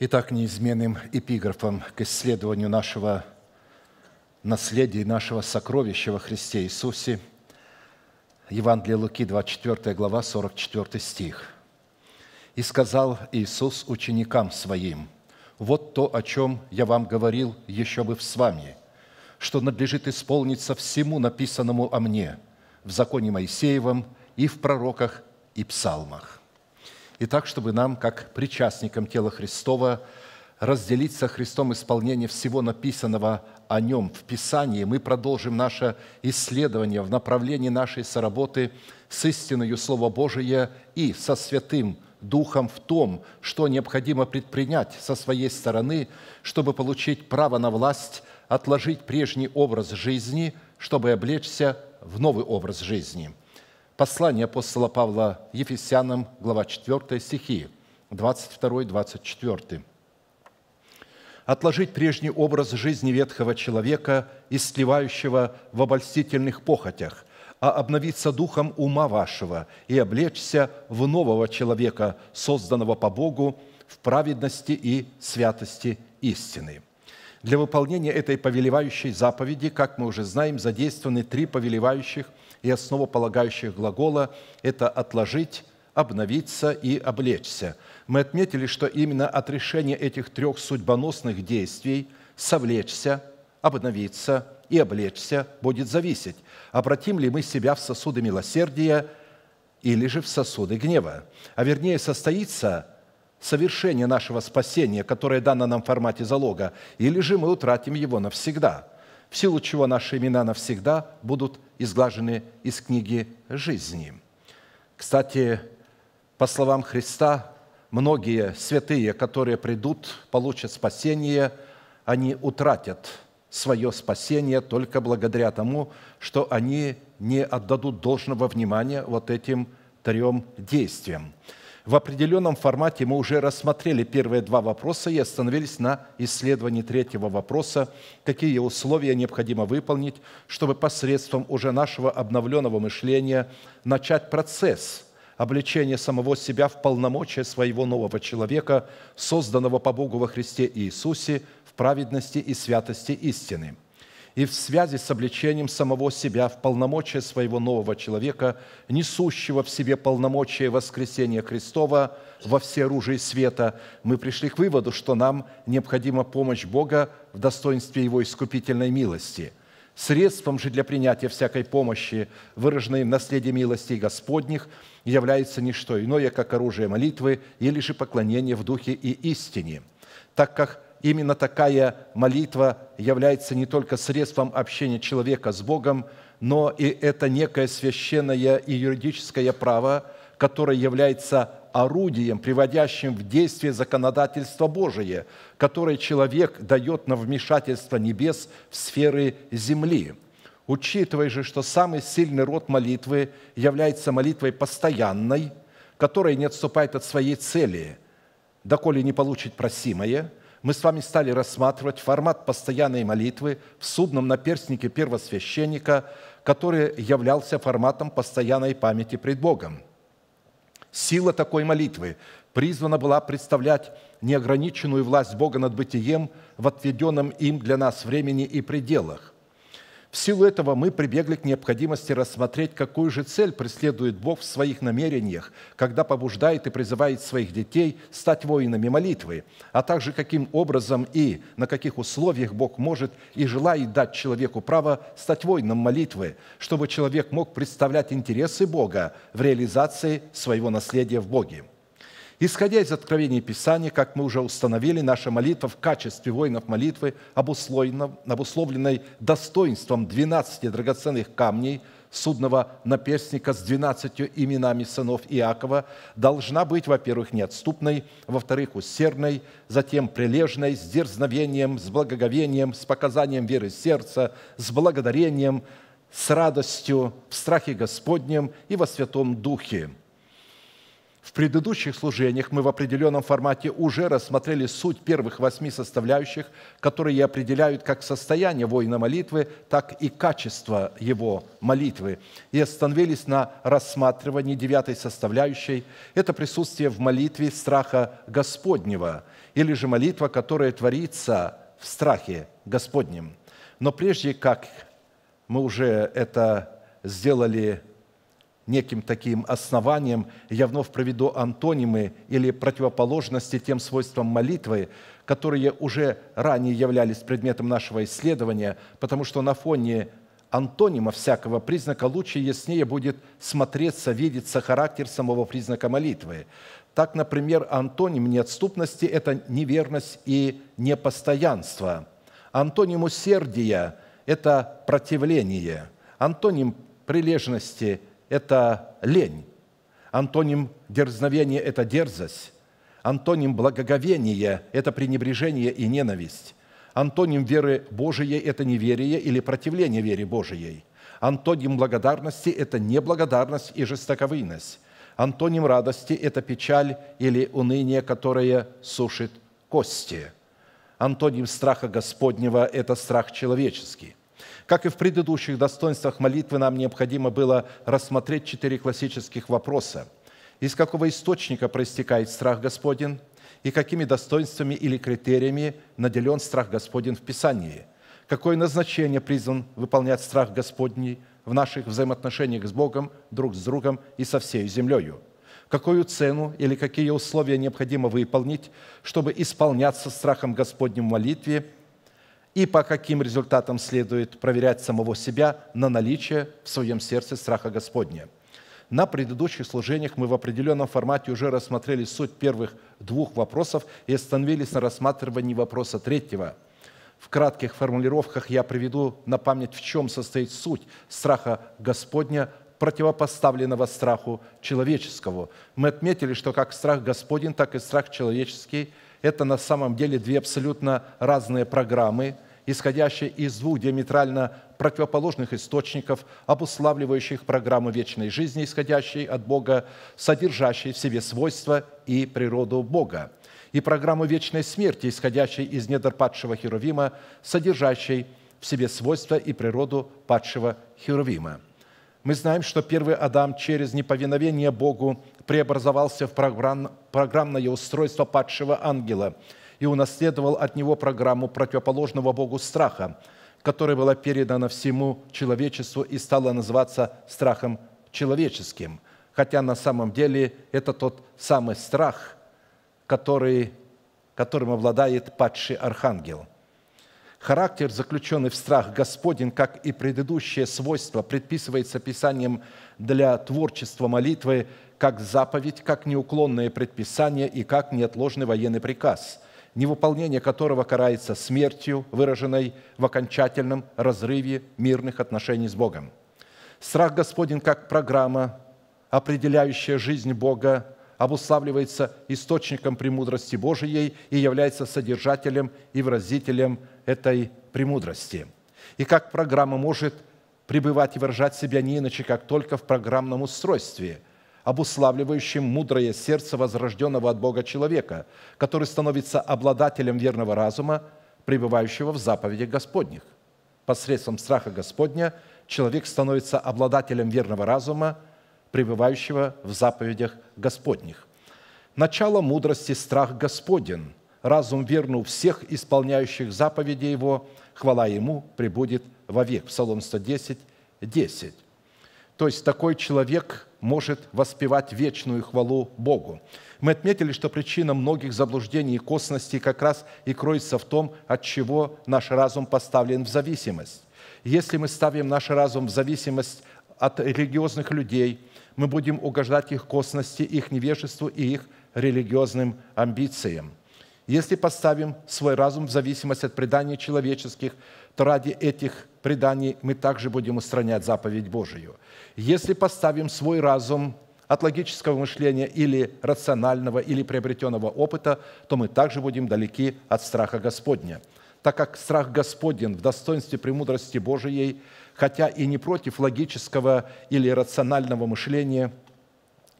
Итак, неизменным эпиграфом к исследованию нашего наследия и нашего сокровища во Христе Иисусе Евангелие Луки, 24 глава, 44 стих. «И сказал Иисус ученикам Своим, «Вот то, о чем я вам говорил еще бы с вами, что надлежит исполниться всему написанному о мне в законе Моисеевом и в пророках и псалмах». И так, чтобы нам, как причастникам тела Христова, разделить со Христом исполнение всего написанного о Нем в Писании, мы продолжим наше исследование в направлении нашей соработы с истиною Слова Божия и со Святым Духом в том, что необходимо предпринять со своей стороны, чтобы получить право на власть, отложить прежний образ жизни, чтобы облечься в новый образ жизни – Послание апостола Павла Ефесянам, глава 4, стихи 22-24. «Отложить прежний образ жизни ветхого человека, истлевающего в обольстительных похотях, а обновиться духом ума вашего и облечься в нового человека, созданного по Богу в праведности и святости истины». Для выполнения этой повелевающей заповеди, как мы уже знаем, задействованы три повелевающих – и основополагающих глагола – это «отложить», «обновиться» и «облечься». Мы отметили, что именно от решения этих трех судьбоносных действий «совлечься», «обновиться» и «облечься» будет зависеть, обратим ли мы себя в сосуды милосердия или же в сосуды гнева. А вернее, состоится совершение нашего спасения, которое дано нам в формате залога, или же мы утратим его навсегда – в силу чего наши имена навсегда будут изглажены из книги жизни. Кстати, по словам Христа, многие святые, которые придут, получат спасение, они утратят свое спасение только благодаря тому, что они не отдадут должного внимания вот этим трем действиям. В определенном формате мы уже рассмотрели первые два вопроса и остановились на исследовании третьего вопроса, какие условия необходимо выполнить, чтобы посредством уже нашего обновленного мышления начать процесс обличения самого себя в полномочия своего нового человека, созданного по Богу во Христе Иисусе в праведности и святости истины – и в связи с обличением самого себя в полномочия своего нового человека, несущего в себе полномочия воскресения Христова во все оружие света, мы пришли к выводу, что нам необходима помощь Бога в достоинстве Его искупительной милости. Средством же для принятия всякой помощи, выраженной в наследии милости Господних, является не что иное, как оружие молитвы или же поклонение в духе и истине, так как именно такая молитва является не только средством общения человека с Богом, но и это некое священное и юридическое право, которое является орудием, приводящим в действие законодательство Божие, которое человек дает на вмешательство небес в сферы земли. Учитывая же, что самый сильный род молитвы является молитвой постоянной, которая не отступает от своей цели, доколе не получит просимое – мы с вами стали рассматривать формат постоянной молитвы в судном наперстнике первосвященника, который являлся форматом постоянной памяти пред Богом. Сила такой молитвы призвана была представлять неограниченную власть Бога над бытием в отведенном им для нас времени и пределах. В силу этого мы прибегли к необходимости рассмотреть, какую же цель преследует Бог в своих намерениях, когда побуждает и призывает своих детей стать воинами молитвы, а также каким образом и на каких условиях Бог может и желает дать человеку право стать воином молитвы, чтобы человек мог представлять интересы Бога в реализации своего наследия в Боге. Исходя из откровений Писания, как мы уже установили, наша молитва в качестве воинов молитвы, обусловленной достоинством 12 драгоценных камней судного наперстника с 12 именами сынов Иакова, должна быть, во-первых, неотступной, во-вторых, усердной, затем прилежной, с дерзновением, с благоговением, с показанием веры сердца, с благодарением, с радостью, в страхе Господнем и во Святом Духе – В предыдущих служениях мы в определенном формате уже рассмотрели суть первых восьми составляющих, которые определяют как состояние воина молитвы, так и качество его молитвы. И остановились на рассматривании девятой составляющей. Это присутствие в молитве страха Господнего, или же молитва, которая творится в страхе Господнем. Но прежде как мы уже это сделали неким таким основанием, я вновь проведу антонимы или противоположности тем свойствам молитвы, которые уже ранее являлись предметом нашего исследования, потому что на фоне антонима всякого признака лучше и яснее будет смотреться, видеться характер самого признака молитвы. Так, например, антоним неотступности – это неверность и непостоянство. Антоним усердия – это противление. Антоним прилежности – это лень. Антоним дерзновения – это дерзость. Антоним благоговения – это пренебрежение и ненависть. Антоним веры Божией – это неверие или противление вере Божией. Антоним благодарности – это неблагодарность и жестоковыйность. Антоним радости – это печаль или уныние, которое сушит кости. Антоним страха Господнего – это страх человеческий – как и в предыдущих достоинствах молитвы, нам необходимо было рассмотреть четыре классических вопроса. Из какого источника проистекает страх Господень и какими достоинствами или критериями наделен страх Господень в Писании? Какое назначение призван выполнять страх Господний в наших взаимоотношениях с Богом, друг с другом и со всей землею? Какую цену или какие условия необходимо выполнить, чтобы исполняться страхом Господним в молитве – и по каким результатам следует проверять самого себя на наличие в своем сердце страха Господня. На предыдущих служениях мы в определенном формате уже рассмотрели суть первых двух вопросов и остановились на рассматривании вопроса третьего. В кратких формулировках я приведу на память, в чем состоит суть страха Господня, противопоставленного страху человеческому. Мы отметили, что как страх Господень, так и страх человеческий – это на самом деле две абсолютно разные программы, исходящие из двух диаметрально противоположных источников, обуславливающих программу вечной жизни, исходящей от Бога, содержащей в себе свойства и природу Бога, и программу вечной смерти, исходящей из недр падшего Херувима, содержащей в себе свойства и природу падшего Херувима. Мы знаем, что первый Адам через неповиновение Богу преобразовался в программное устройство падшего ангела и унаследовал от него программу противоположного Богу страха, которая была передана всему человечеству и стала называться страхом человеческим, хотя на самом деле это тот самый страх, который, которым обладает падший архангел – Характер, заключенный в страх Господень, как и предыдущее свойство, предписывается Писанием для творчества молитвы как заповедь, как неуклонное предписание и как неотложный военный приказ, невыполнение которого карается смертью, выраженной в окончательном разрыве мирных отношений с Богом. Страх Господень как программа, определяющая жизнь Бога, обуславливается источником премудрости Божией и является содержателем и выразителем этой премудрости. И как программа может пребывать и выражать себя не иначе, как только в программном устройстве, обуславливающем мудрое сердце возрожденного от Бога человека, который становится обладателем верного разума, пребывающего в заповедях Господних. Посредством страха Господня человек становится обладателем верного разума, пребывающего в заповедях Господних. Начало мудрости – страх Господен. Разум верну всех исполняющих заповеди Его, хвала Ему пребудет вовек. Псалом 110, 10. То есть такой человек может воспевать вечную хвалу Богу. Мы отметили, что причина многих заблуждений и косностей как раз и кроется в том, от чего наш разум поставлен в зависимость. Если мы ставим наш разум в зависимость от религиозных людей – мы будем угождать их косности, их невежеству и их религиозным амбициям. Если поставим свой разум в зависимость от преданий человеческих, то ради этих преданий мы также будем устранять заповедь Божию. Если поставим свой разум от логического мышления или рационального, или приобретенного опыта, то мы также будем далеки от страха Господня. Так как страх Господен в достоинстве премудрости Божией – хотя и не против логического или рационального мышления,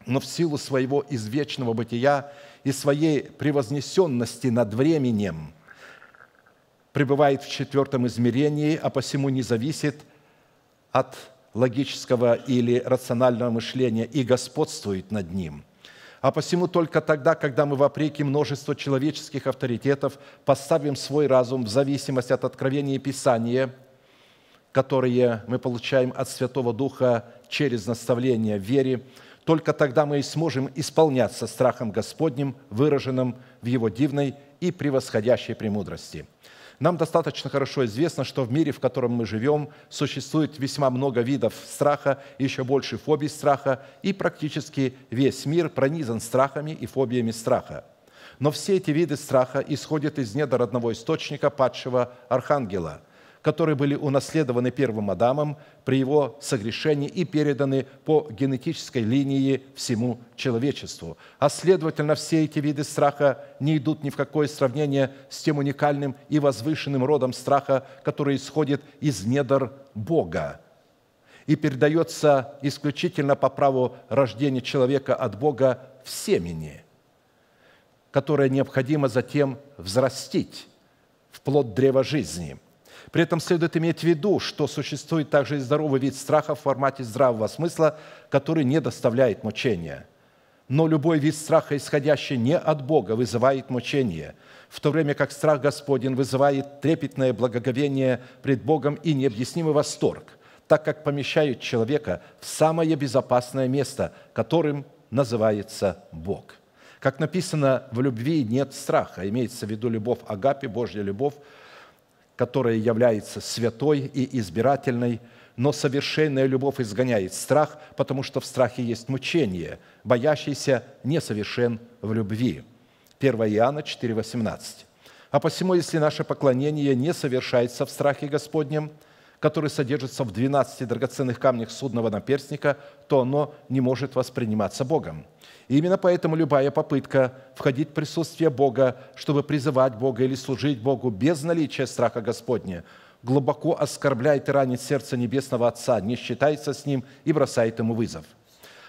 но в силу своего извечного бытия и своей превознесенности над временем пребывает в четвертом измерении, а посему не зависит от логического или рационального мышления и господствует над ним. А посему только тогда, когда мы, вопреки множеству человеческих авторитетов, поставим свой разум в зависимость от откровения Писания, которые мы получаем от Святого Духа через наставление в вере, только тогда мы и сможем исполняться страхом Господним, выраженным в Его дивной и превосходящей премудрости. Нам достаточно хорошо известно, что в мире, в котором мы живем, существует весьма много видов страха, еще больше фобий страха, и практически весь мир пронизан страхами и фобиями страха. Но все эти виды страха исходят из недр одного источника падшего архангела – которые были унаследованы первым Адамом при его согрешении и переданы по генетической линии всему человечеству. А следовательно, все эти виды страха не идут ни в какое сравнение с тем уникальным и возвышенным родом страха, который исходит из недр Бога и передается исключительно по праву рождения человека от Бога в семени, которое необходимо затем взрастить в плод древа жизни – при этом следует иметь в виду, что существует также и здоровый вид страха в формате здравого смысла, который не доставляет мучения. Но любой вид страха, исходящий не от Бога, вызывает мучение, в то время как страх Господень вызывает трепетное благоговение пред Богом и необъяснимый восторг, так как помещает человека в самое безопасное место, которым называется Бог. Как написано, в любви нет страха, имеется в виду любовь Агапи, Божья любовь, которая является святой и избирательной, но совершенная любовь изгоняет страх, потому что в страхе есть мучение, боящийся несовершен в любви. 1 Иоанна 4,18. А посему, если наше поклонение не совершается в страхе Господнем, который содержится в 12 драгоценных камнях судного наперстника, то оно не может восприниматься Богом. Именно поэтому любая попытка входить в присутствие Бога, чтобы призывать Бога или служить Богу без наличия страха Господня, глубоко оскорбляет и ранит сердце Небесного Отца, не считается с Ним и бросает Ему вызов.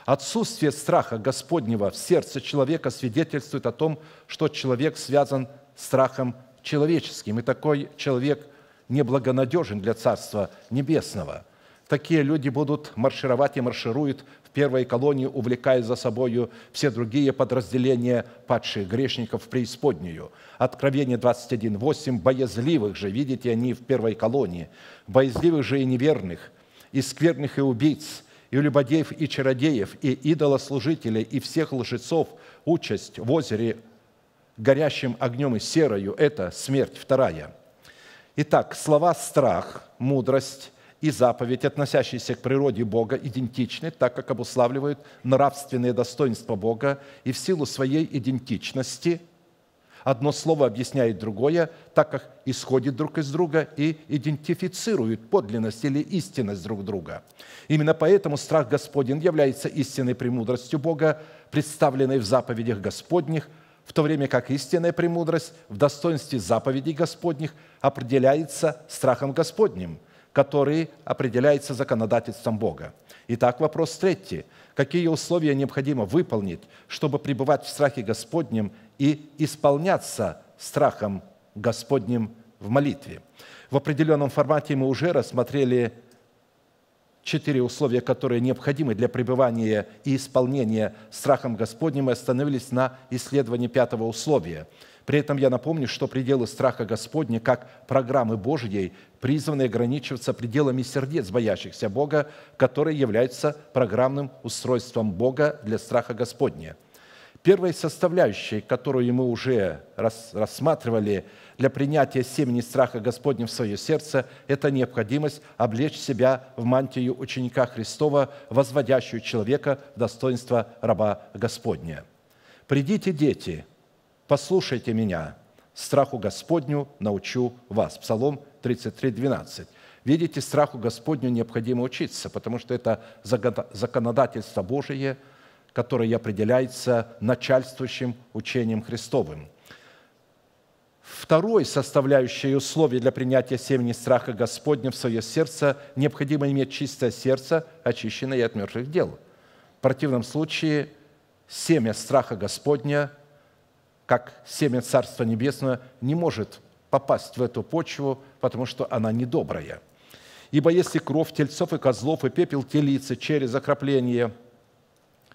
Отсутствие страха Господнего в сердце человека свидетельствует о том, что человек связан страхом человеческим, и такой человек неблагонадежен для Царства Небесного. Такие люди будут маршировать и маршируют первой колонии, увлекая за собою все другие подразделения падших грешников в преисподнюю. Откровение 21.8. «Боязливых же, видите они в первой колонии, боязливых же и неверных, и скверных и убийц, и любодеев, и чародеев, и идолослужителей, и всех лжецов, участь в озере горящим огнем и серою – это смерть вторая». Итак, слова «страх», «мудрость», и заповедь, относящиеся к природе Бога, идентичны, так как обуславливают нравственные достоинства Бога, и в силу своей идентичности одно слово объясняет другое, так как исходит друг из друга и идентифицирует подлинность или истинность друг друга. Именно поэтому страх Господень является истинной премудростью Бога, представленной в заповедях Господних, в то время как истинная премудрость в достоинстве заповедей Господних определяется страхом Господним – который определяется законодательством Бога. Итак, вопрос третий. Какие условия необходимо выполнить, чтобы пребывать в страхе Господнем и исполняться страхом Господним в молитве? В определенном формате мы уже рассмотрели четыре условия, которые необходимы для пребывания и исполнения страхом Господним, и остановились на исследовании пятого условия – при этом я напомню, что пределы страха Господня, как программы Божьей, призваны ограничиваться пределами сердец боящихся Бога, которые являются программным устройством Бога для страха Господня. Первой составляющей, которую мы уже рассматривали для принятия семени страха Господня в свое сердце, это необходимость облечь себя в мантию ученика Христова, возводящую человека в достоинство раба Господня. «Придите, дети, послушайте меня, страху Господню научу вас». Псалом 33, 12. Видите, страху Господню необходимо учиться, потому что это законодательство Божие, которое определяется начальствующим учением Христовым. Второй составляющей условий для принятия семени страха Господня в свое сердце необходимо иметь чистое сердце, очищенное от мертвых дел. В противном случае семя страха Господня, как семя Царства Небесного, не может попасть в эту почву, потому что она недобрая. Ибо если кровь тельцов и козлов и пепел телицы через окропление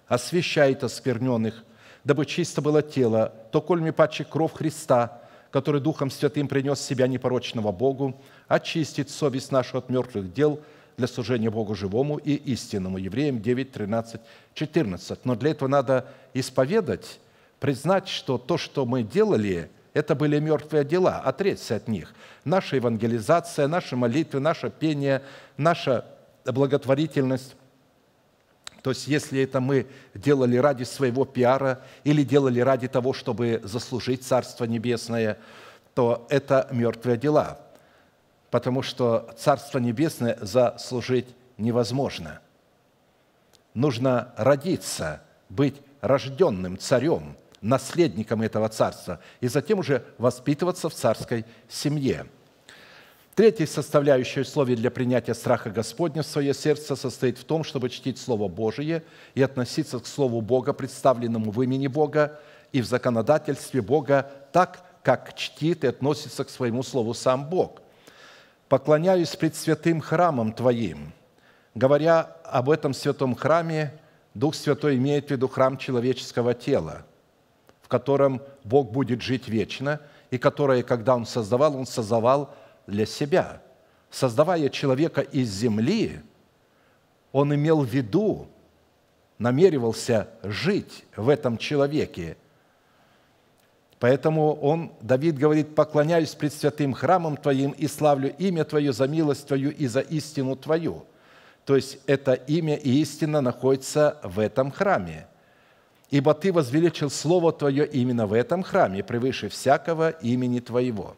освящает оскверненных, дабы чисто было тело, то коль ми паче кровь Христа, который Духом Святым принес себя непорочного Богу, очистит совесть нашу от мертвых дел для служения Богу живому и истинному. Евреям 9, 13, 14. Но для этого надо исповедать, признать, что то, что мы делали, это были мертвые дела, отречься от них. Наша евангелизация, наши молитвы, наше пение, наша благотворительность то есть, если это мы делали ради своего пиара или делали ради того, чтобы заслужить Царство Небесное, то это мертвые дела, потому что Царство Небесное заслужить невозможно. Нужно родиться, быть рожденным царем, наследником этого царства, и затем уже воспитываться в царской семье – Третья составляющая условия для принятия страха Господня в свое сердце состоит в том, чтобы чтить Слово Божие и относиться к Слову Бога, представленному в имени Бога и в законодательстве Бога так, как чтит и относится к своему Слову сам Бог. «Поклоняюсь пред святым храмом Твоим». Говоря об этом святом храме, Дух Святой имеет в виду храм человеческого тела, котором Бог будет жить вечно, и которое, когда Он создавал, Он создавал – для себя. Создавая человека из земли, он имел в виду, намеревался жить в этом человеке. Поэтому он, Давид говорит, «Поклоняюсь пред святым храмом Твоим и славлю имя Твое за милость Твою и за истину Твою». То есть это имя и истина находится в этом храме. «Ибо Ты возвеличил Слово Твое именно в этом храме, превыше всякого имени Твоего».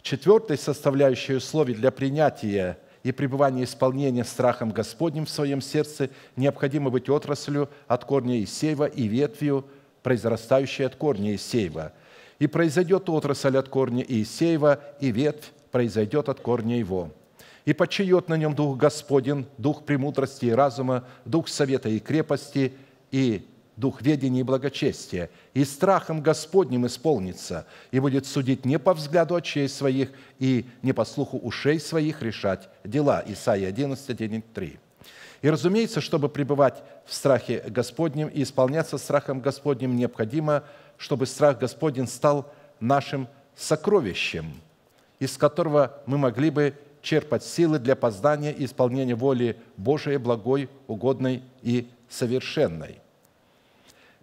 Четвертой составляющей условий для принятия и пребывания исполнения страхом Господним в своем сердце необходимо быть отраслью от корня Исеева и ветвью, произрастающей от корня Исеева. И произойдет отрасль от корня Иисеева, и ветвь произойдет от корня его. И почиет на нем Дух Господень, Дух премудрости и разума, Дух совета и крепости, и дух ведения и благочестия, и страхом Господним исполнится, и будет судить не по взгляду очей своих и не по слуху ушей своих решать дела». Исайя 11, 1, 3. И, разумеется, чтобы пребывать в страхе Господнем и исполняться страхом Господним, необходимо, чтобы страх Господень стал нашим сокровищем, из которого мы могли бы черпать силы для познания и исполнения воли Божией, благой, угодной и совершенной –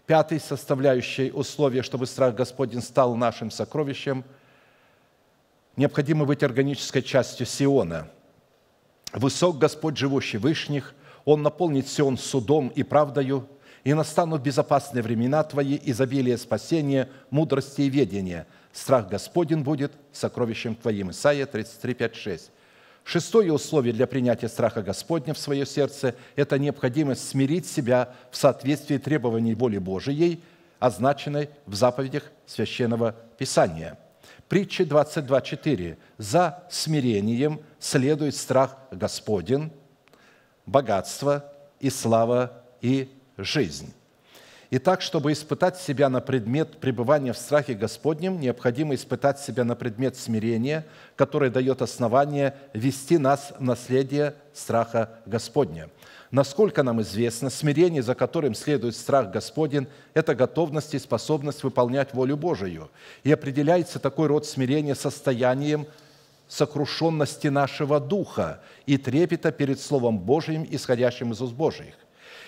Пятой составляющей условия, чтобы страх Господень стал нашим сокровищем, необходимо быть органической частью Сиона. Высок Господь, живущий вышних, Он наполнит Сион судом и правдою, и настанут безопасные времена Твои, изобилие спасения, мудрости и ведения. Страх Господень будет сокровищем Твоим. Исайя 33, 5, 6. Шестое условие для принятия страха Господня в свое сердце – это необходимость смирить себя в соответствии требований воли Божией, означенной в заповедях Священного Писания. Притча 22.4. «За смирением следует страх Господен, богатство и слава и жизнь». Итак, чтобы испытать себя на предмет пребывания в страхе Господнем, необходимо испытать себя на предмет смирения, которое дает основание вести нас в наследие страха Господня. Насколько нам известно, смирение, за которым следует страх Господень, это готовность и способность выполнять волю Божию. И определяется такой род смирения состоянием сокрушенности нашего духа и трепета перед Словом Божиим, исходящим из уст Божиих.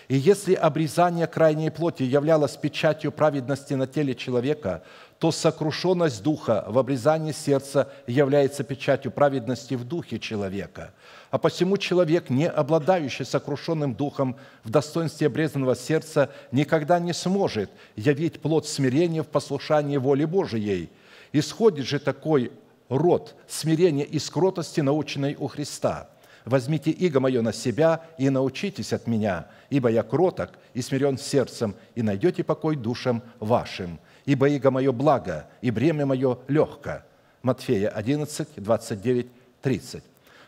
И если обрезание крайней плоти являлось печатью праведности на теле человека, то сокрушенность духа в обрезании сердца является печатью праведности в духе человека. А посему человек, не обладающий сокрушенным духом в достоинстве обрезанного сердца, никогда не сможет явить плод смирения в послушании воли Божией. Исходит же такой род смирения из кротости, наученной у Христа – возьмите иго мое на себя и научитесь от меня, ибо я кроток и смирен сердцем, и найдете покой душам вашим. Ибо иго мое благо, и бремя мое легко». Матфея 11, 29, 30.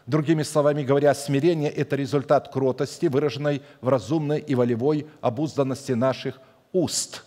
Другими словами говоря, смирение – это результат кротости, выраженной в разумной и волевой обузданности наших уст.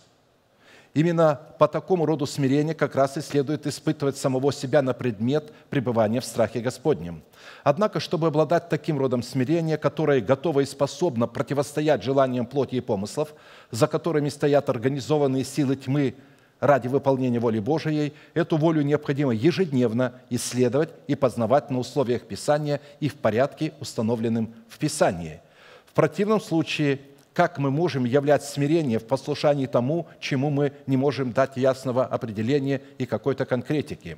Именно по такому роду смирения как раз и следует испытывать самого себя на предмет пребывания в страхе Господнем. Однако, чтобы обладать таким родом смирения, которое готово и способно противостоять желаниям плоти и помыслов, за которыми стоят организованные силы тьмы ради выполнения воли Божией, эту волю необходимо ежедневно исследовать и познавать на условиях Писания и в порядке, установленном в Писании. В противном случае как мы можем являть смирение в послушании тому, чему мы не можем дать ясного определения и какой-то конкретики.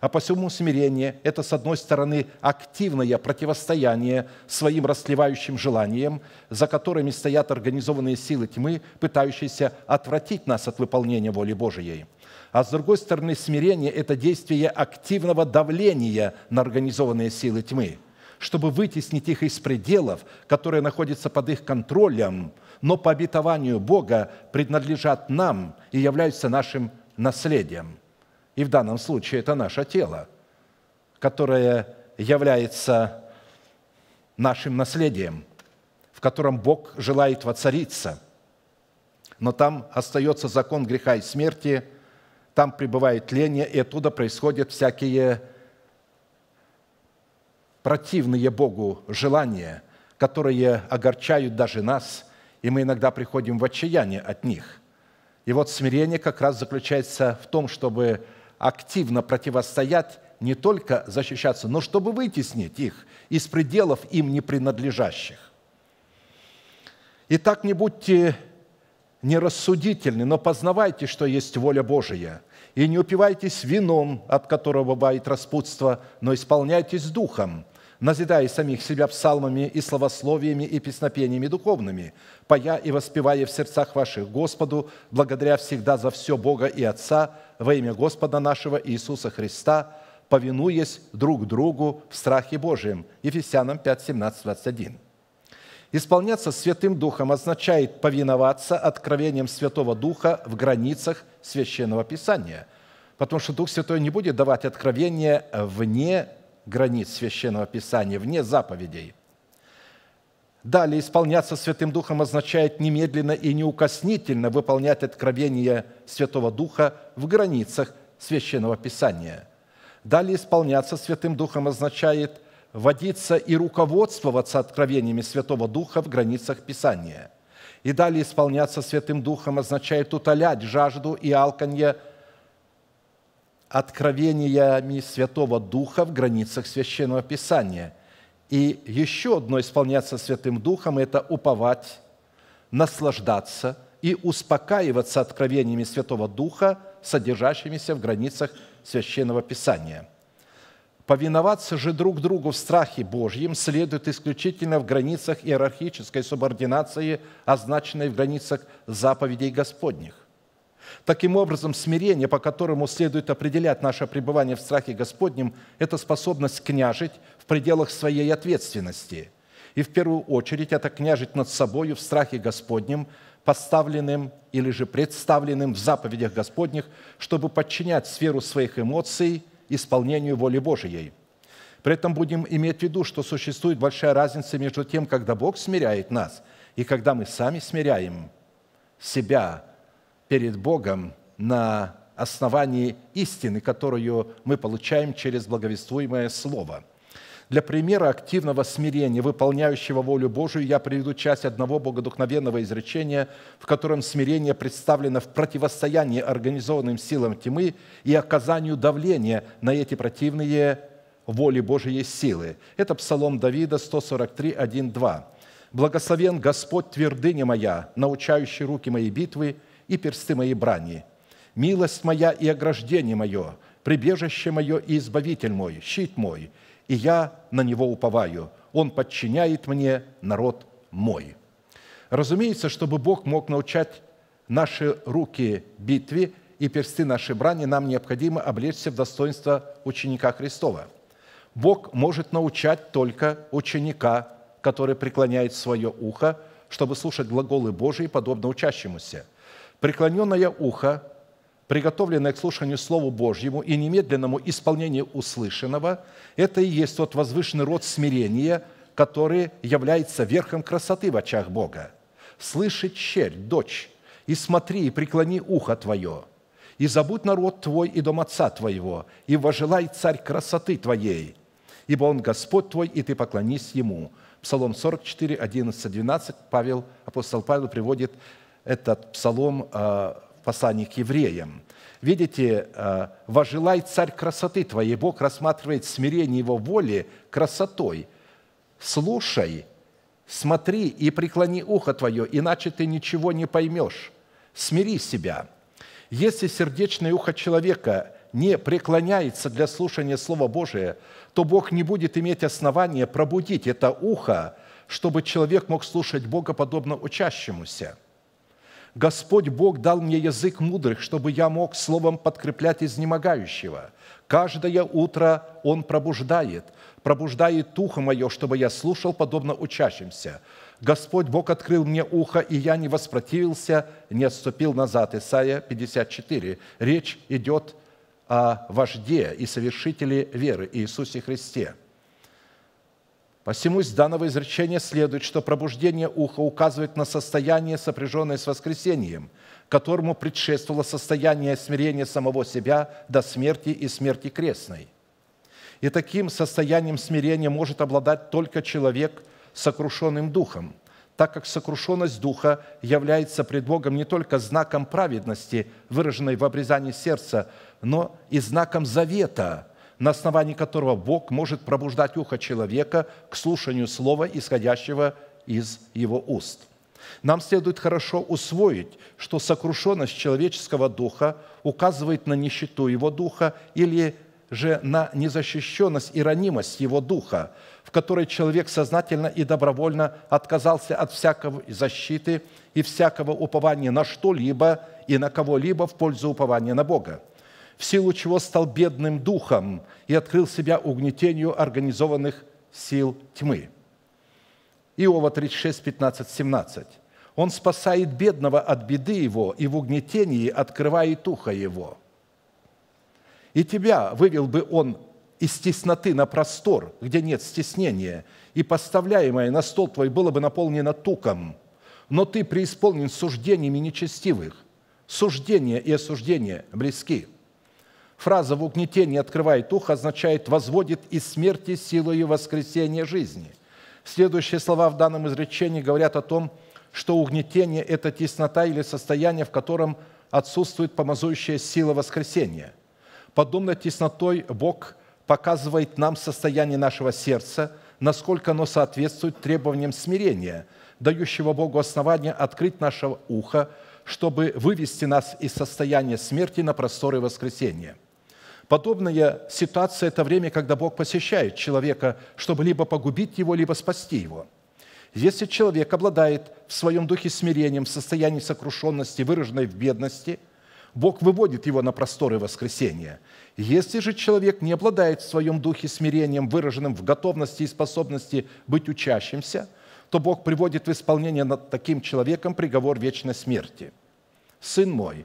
А посему смирение – это, с одной стороны, активное противостояние своим расслевающим желаниям, за которыми стоят организованные силы тьмы, пытающиеся отвратить нас от выполнения воли Божией. А с другой стороны, смирение – это действие активного давления на организованные силы тьмы – чтобы вытеснить их из пределов, которые находятся под их контролем, но по обетованию Бога принадлежат нам и являются нашим наследием. И в данном случае это наше тело, которое является нашим наследием, в котором Бог желает воцариться. Но там остается закон греха и смерти, там пребывает тление, и оттуда происходят всякие противные Богу желания, которые огорчают даже нас, и мы иногда приходим в отчаяние от них. И вот смирение как раз заключается в том, чтобы активно противостоять, не только защищаться, но чтобы вытеснить их из пределов им не принадлежащих. Итак, не будьте нерассудительны, но познавайте, что есть воля Божия, и не упивайтесь вином, от которого бывает распутство, но исполняйтесь духом, назидая самих себя псалмами и словословиями и песнопениями духовными, поя и воспевая в сердцах ваших Господу, благодаря всегда за все Бога и Отца во имя Господа нашего Иисуса Христа, повинуясь друг другу в страхе Божием». Ефесянам 5, 17, 21. Исполняться Святым Духом означает повиноваться откровениям Святого Духа в границах Священного Писания, потому что Дух Святой не будет давать откровения вне границ Священного Писания, вне заповедей. Далее, исполняться Святым Духом означает немедленно и неукоснительно выполнять откровение Святого Духа в границах Священного Писания. Далее, исполняться Святым Духом означает водиться и руководствоваться откровениями Святого Духа в границах Писания. И далее исполняться Святым Духом означает утолять жажду и алканье – откровениями Святого Духа в границах Священного Писания. И еще одно исполняться Святым Духом – это уповать, наслаждаться и успокаиваться откровениями Святого Духа, содержащимися в границах Священного Писания. Повиноваться же друг другу в страхе Божьем следует исключительно в границах иерархической субординации, означенной в границах заповедей Господних. Таким образом, смирение, по которому следует определять наше пребывание в страхе Господнем, это способность княжить в пределах своей ответственности. И в первую очередь это княжить над собою в страхе Господнем, поставленным или же представленным в заповедях Господних, чтобы подчинять сферу своих эмоций исполнению воли Божией. При этом будем иметь в виду, что существует большая разница между тем, когда Бог смиряет нас, и когда мы сами смиряем себя перед Богом на основании истины, которую мы получаем через благовествуемое Слово. Для примера активного смирения, выполняющего волю Божию, я приведу часть одного богодухновенного изречения, в котором смирение представлено в противостоянии организованным силам тьмы и оказанию давления на эти противные воли Божией силы. Это Псалом Давида 143, 1, 2. «Благословен Господь, твердыня моя, научающий руки моей битвы, и персты мои брани. Милость моя и ограждение мое, прибежище мое и избавитель мой, щит мой, и я на него уповаю. Он подчиняет мне народ мой». Разумеется, чтобы Бог мог научать наши руки битве и персты нашей брани, нам необходимо облечься в достоинство ученика Христова. Бог может научать только ученика, который преклоняет свое ухо, чтобы слушать глаголы Божии, подобно учащемуся – преклоненное ухо, приготовленное к слушанию Слову Божьему и немедленному исполнению услышанного, это и есть тот возвышенный род смирения, который является верхом красоты в очах Бога. Слышит черь, дочь, И смотри, и преклони ухо твое, и забудь народ твой и дом отца твоего, и вожелай царь красоты твоей, ибо он Господь твой, и ты поклонись ему». Псалом 44, 11, 12. Павел, апостол Павел приводит этот псалом а, в послании к евреям. Видите, а, «Вожелай царь красоты твоей». Бог рассматривает смирение его воли красотой. «Слушай, смотри и преклони ухо твое, иначе ты ничего не поймешь. Смири себя». Если сердечное ухо человека не преклоняется для слушания Слова Божия, то Бог не будет иметь основания пробудить это ухо, чтобы человек мог слушать Бога подобно учащемуся. Господь Бог дал мне язык мудрых, чтобы я мог словом подкреплять изнемогающего. Каждое утро Он пробуждает, пробуждает ухо мое, чтобы я слушал подобно учащимся. Господь Бог открыл мне ухо, и я не воспротивился, не отступил назад. Исайя 54. Речь идет о вожде и совершителе веры Иисусе Христе. Посему из данного изречения следует, что пробуждение уха указывает на состояние, сопряженное с воскресением, которому предшествовало состояние смирения самого себя до смерти и смерти крестной. И таким состоянием смирения может обладать только человек – сокрушенным духом, так как сокрушенность духа является пред Богом не только знаком праведности, выраженной в обрезании сердца, но и знаком завета, на основании которого Бог может пробуждать ухо человека к слушанию слова, исходящего из его уст. Нам следует хорошо усвоить, что сокрушенность человеческого духа указывает на нищету его духа или же на незащищенность и ранимость его духа, в которой человек сознательно и добровольно отказался от всякого защиты и всякого упования на что-либо и на кого-либо в пользу упования на Бога, в силу чего стал бедным духом и открыл себя угнетению организованных сил тьмы. Иова 36, 15, 17. Он спасает бедного от беды его и в угнетении открывает ухо его. И тебя вывел бы он из тесноты на простор, где нет стеснения, и поставляемое на стол твой было бы наполнено туком, но ты преисполнен суждениями нечестивых. Суждение и осуждение близки. Фраза «в угнетении открывает ухо» означает «возводит из смерти силою воскресения жизни». Следующие слова в данном изречении говорят о том, что угнетение – это теснота или состояние, в котором отсутствует помазующая сила воскресения. Подобно теснотой Бог – показывает нам состояние нашего сердца, насколько оно соответствует требованиям смирения, дающего Богу основание открыть наше ухо, чтобы вывести нас из состояния смерти на просторы воскресения. Подобная ситуация – это время, когда Бог посещает человека, чтобы либо погубить его, либо спасти его. Если человек обладает в своем духе смирением в состоянии сокрушенности, выраженной в бедности, Бог выводит его на просторы воскресения – если же человек не обладает в своем духе смирением, выраженным в готовности и способности быть учащимся, то Бог приводит в исполнение над таким человеком приговор вечной смерти. «Сын мой,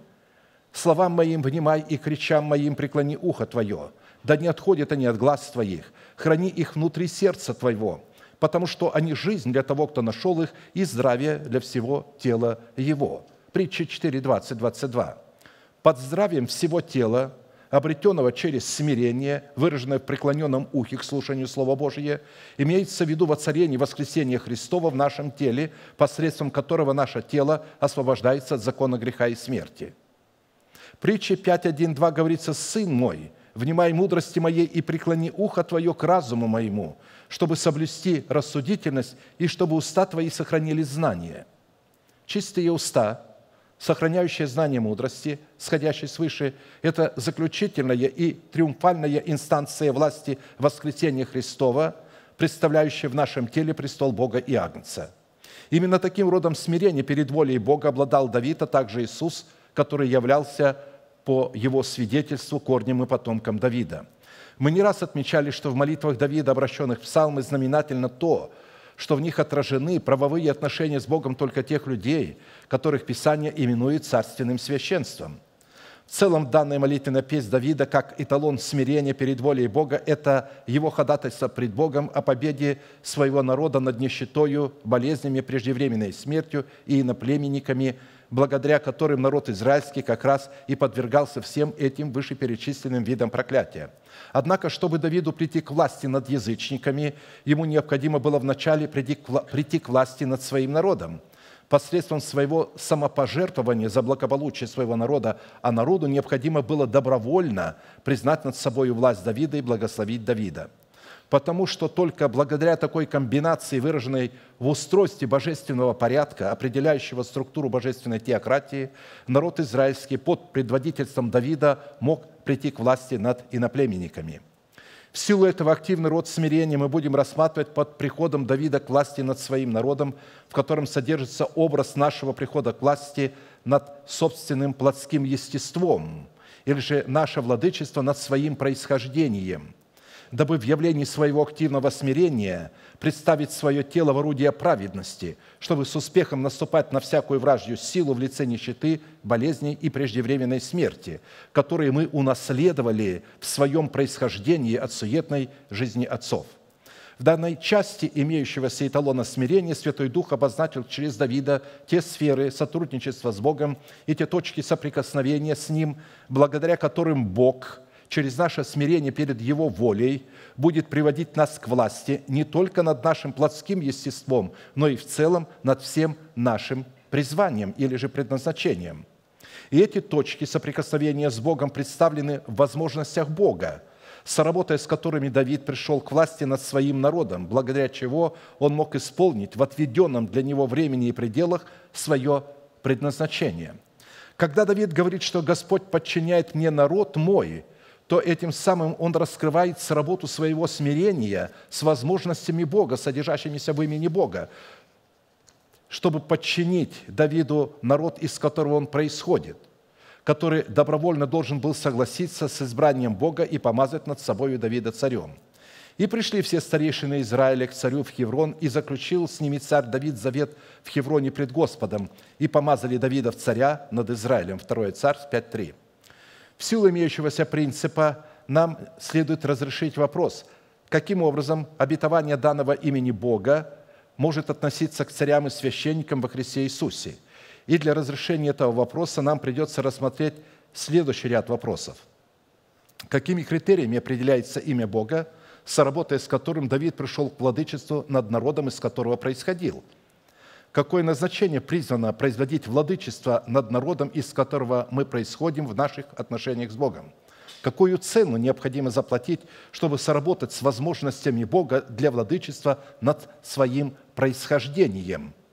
словам моим внимай и кричам моим преклони ухо твое, да не отходят они от глаз твоих, храни их внутри сердца твоего, потому что они жизнь для того, кто нашел их, и здравие для всего тела его». Притча 4, 20, 22. «Под здравием всего тела обретенного через смирение, выраженное в преклоненном ухе к слушанию Слова Божия, имеется в виду воцарение воскресения Христова в нашем теле, посредством которого наше тело освобождается от закона греха и смерти. Притча 5.1.2 говорится «Сын мой, внимай мудрости моей и преклони ухо твое к разуму моему, чтобы соблюсти рассудительность и чтобы уста твои сохранили знание». Чистые уста – сохраняющее знание мудрости, сходящей свыше, это заключительная и триумфальная инстанция власти воскресения Христова, представляющая в нашем теле престол Бога и Агнца. Именно таким родом смирения перед волей Бога обладал Давид, а также Иисус, который являлся по его свидетельству корнем и потомком Давида. Мы не раз отмечали, что в молитвах Давида, обращенных в псалмы, знаменательно то, что в них отражены правовые отношения с Богом только тех людей, которых Писание именует царственным священством. В целом, данная молитвенная песнь Давида, как эталон смирения перед волей Бога, это его ходатайство пред Богом о победе своего народа над нищетою, болезнями, преждевременной смертью и иноплеменниками благодаря которым народ израильский как раз и подвергался всем этим вышеперечисленным видам проклятия. Однако, чтобы Давиду прийти к власти над язычниками, ему необходимо было вначале прийти к власти над своим народом посредством своего самопожертвования за благополучие своего народа, а народу необходимо было добровольно признать над собой власть Давида и благословить Давида – потому что только благодаря такой комбинации, выраженной в устройстве божественного порядка, определяющего структуру божественной теократии, народ израильский под предводительством Давида мог прийти к власти над иноплеменниками. В силу этого активный род смирения мы будем рассматривать под приходом Давида к власти над своим народом, в котором содержится образ нашего прихода к власти над собственным плотским естеством, или же наше владычество над своим происхождением – дабы в явлении своего активного смирения представить свое тело в орудие праведности, чтобы с успехом наступать на всякую вражью силу в лице нищеты, болезней и преждевременной смерти, которые мы унаследовали в своем происхождении от суетной жизни отцов. В данной части имеющегося эталона смирения Святой Дух обозначил через Давида те сферы сотрудничества с Богом и те точки соприкосновения с Ним, благодаря которым Бог – через наше смирение перед Его волей будет приводить нас к власти не только над нашим плотским естеством, но и в целом над всем нашим призванием или же предназначением. И эти точки соприкосновения с Богом представлены в возможностях Бога, соработая с которыми Давид пришел к власти над своим народом, благодаря чего он мог исполнить в отведенном для него времени и пределах свое предназначение. Когда Давид говорит, что Господь подчиняет мне народ мой – то этим самым он раскрывает работу своего смирения с возможностями Бога, содержащимися в имени Бога, чтобы подчинить Давиду народ, из которого он происходит, который добровольно должен был согласиться с избранием Бога и помазать над собой Давида царем. И пришли все старейшины Израиля к царю в Хеврон, и заключил с ними царь Давид завет в Хевроне пред Господом, и помазали Давида в царя над Израилем. Второе Царств 5.3. В силу имеющегося принципа нам следует разрешить вопрос, каким образом обетование данного имени Бога может относиться к царям и священникам во Христе Иисусе. И для разрешения этого вопроса нам придется рассмотреть следующий ряд вопросов. Какими критериями определяется имя Бога, соработая с которым Давид пришел к владычеству над народом, из которого происходил – какое назначение призвано производить владычество над народом, из которого мы происходим в наших отношениях с Богом. Какую цену необходимо заплатить, чтобы соработать с возможностями Бога для владычества над своим происхождением –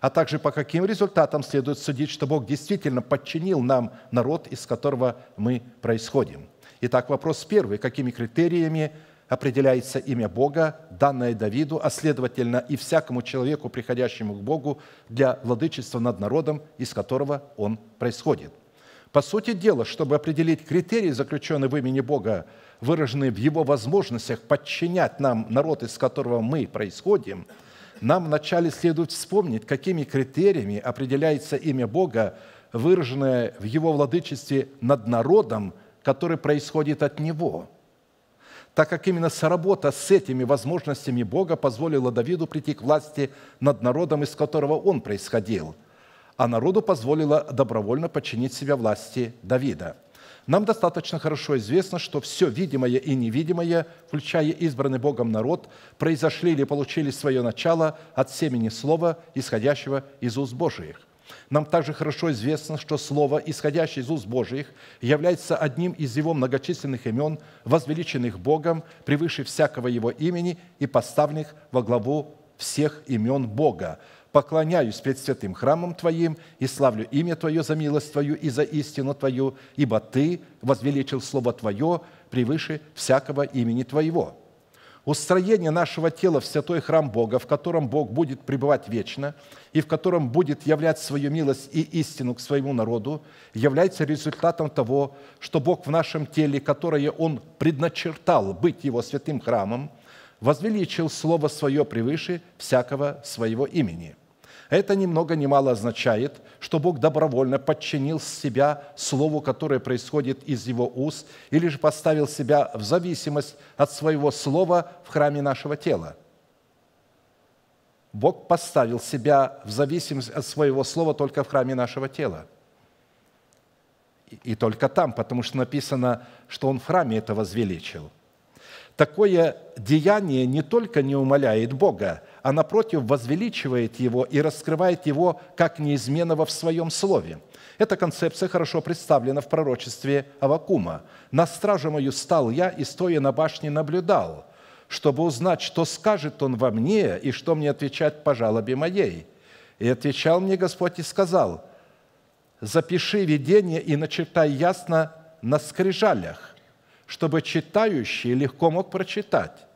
а также по каким результатам следует судить, что Бог действительно подчинил нам народ, из которого мы происходим. Итак, вопрос первый. Какими критериями определяется имя Бога, данное Давиду, а следовательно и всякому человеку, приходящему к Богу для владычества над народом, из которого он происходит. По сути дела, чтобы определить критерии, заключенные в имени Бога, выраженные в Его возможностях подчинять нам народ, из которого мы происходим, нам вначале следует вспомнить, какими критериями определяется имя Бога, выраженное в Его владычестве над народом, который происходит от Него – так как именно соработа с этими возможностями Бога позволила Давиду прийти к власти над народом, из которого он происходил, а народу позволила добровольно подчинить себя власти Давида. Нам достаточно хорошо известно, что все видимое и невидимое, включая избранный Богом народ, произошли или получили свое начало от семени слова, исходящего из уст Божиих. Нам также хорошо известно, что Слово, исходящее из уст Божьих, является одним из Его многочисленных имен, возвеличенных Богом превыше всякого Его имени и поставленных во главу всех имен Бога. Поклоняюсь пред святым храмом Твоим и славлю имя Твое за милость Твою и за истину Твою, ибо Ты возвеличил Слово Твое превыше всякого имени Твоего» устроение нашего тела в святой храм Бога, в котором Бог будет пребывать вечно и в котором будет являть свою милость и истину к своему народу, является результатом того, что Бог в нашем теле, которое Он предначертал быть Его святым храмом, возвеличил Слово Свое превыше всякого Своего имени – это ни много ни мало означает, что Бог добровольно подчинил себя Слову, которое происходит из Его уст, или же поставил себя в зависимость от своего Слова в храме нашего тела. Бог поставил себя в зависимость от своего слова только в храме нашего тела. И только там, потому что написано, что Он в храме это возвеличил. Такое деяние не только не умаляет Бога, а напротив возвеличивает Его и раскрывает Его как неизменного в Своем Слове. Эта концепция хорошо представлена в пророчестве Авакума. «На стражу мою стал я, и стоя на башне наблюдал, чтобы узнать, что скажет он во мне, и что мне отвечать по жалобе моей. И отвечал мне Господь и сказал, запиши видение и начертай ясно на скрижалях, чтобы читающий легко мог прочитать.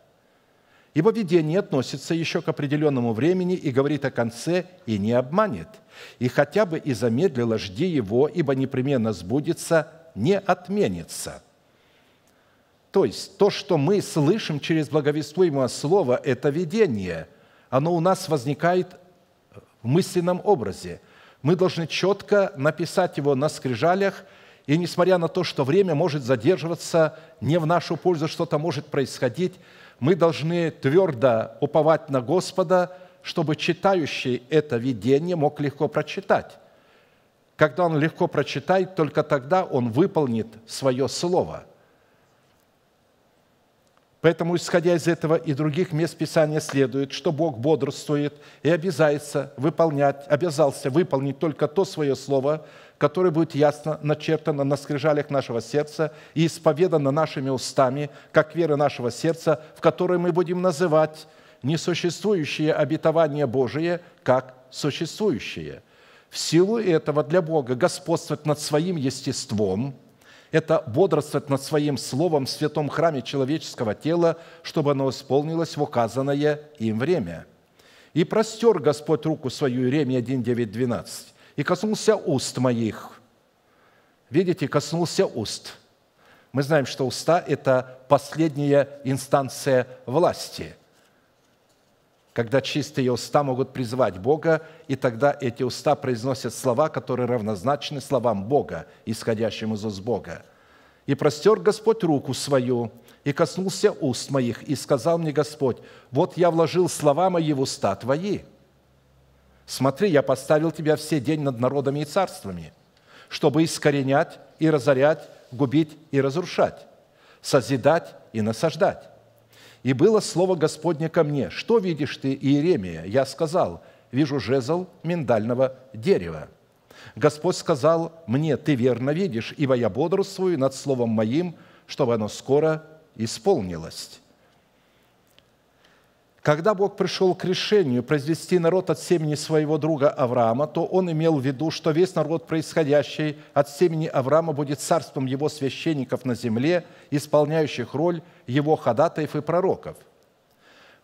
Ибо видение относится еще к определенному времени и говорит о конце и не обманет. И хотя бы и замедлило, жди его, ибо непременно сбудется, не отменится». То есть то, что мы слышим через благовествуемое слово, это видение. Оно у нас возникает в мысленном образе. Мы должны четко написать его на скрижалях, и несмотря на то, что время может задерживаться, не в нашу пользу что-то может происходить, мы должны твердо уповать на Господа, чтобы читающий это видение мог легко прочитать. Когда он легко прочитает, только тогда он выполнит свое слово – Поэтому, исходя из этого и других мест Писания, следует, что Бог бодрствует и обязается выполнять, обязался выполнить только то свое слово, которое будет ясно начертано на скрижалях нашего сердца и исповедано нашими устами, как вера нашего сердца, в которой мы будем называть несуществующие обетования Божие как существующие. В силу этого для Бога господствовать над своим естеством – это бодрствовать над своим словом в святом храме человеческого тела, чтобы оно исполнилось в указанное им время. И простер Господь руку свою, Иеремия 1, 9, 12, и коснулся уст моих. Видите, коснулся уст. Мы знаем, что уста – это последняя инстанция власти – когда чистые уста могут призвать Бога, и тогда эти уста произносят слова, которые равнозначны словам Бога, исходящим из уст Бога. «И простер Господь руку свою, и коснулся уст моих, и сказал мне Господь, вот я вложил слова мои в уста твои. Смотри, я поставил тебя все день над народами и царствами, чтобы искоренять и разорять, губить и разрушать, созидать и насаждать. И было слово Господне ко мне, что видишь ты, Иеремия? Я сказал, вижу жезл миндального дерева. Господь сказал мне, ты верно видишь, ибо я бодрствую над словом моим, чтобы оно скоро исполнилось. Когда Бог пришел к решению произвести народ от семени своего друга Авраама, то он имел в виду, что весь народ, происходящий от семени Авраама, будет царством его священников на земле, исполняющих роль его ходатаев и пророков.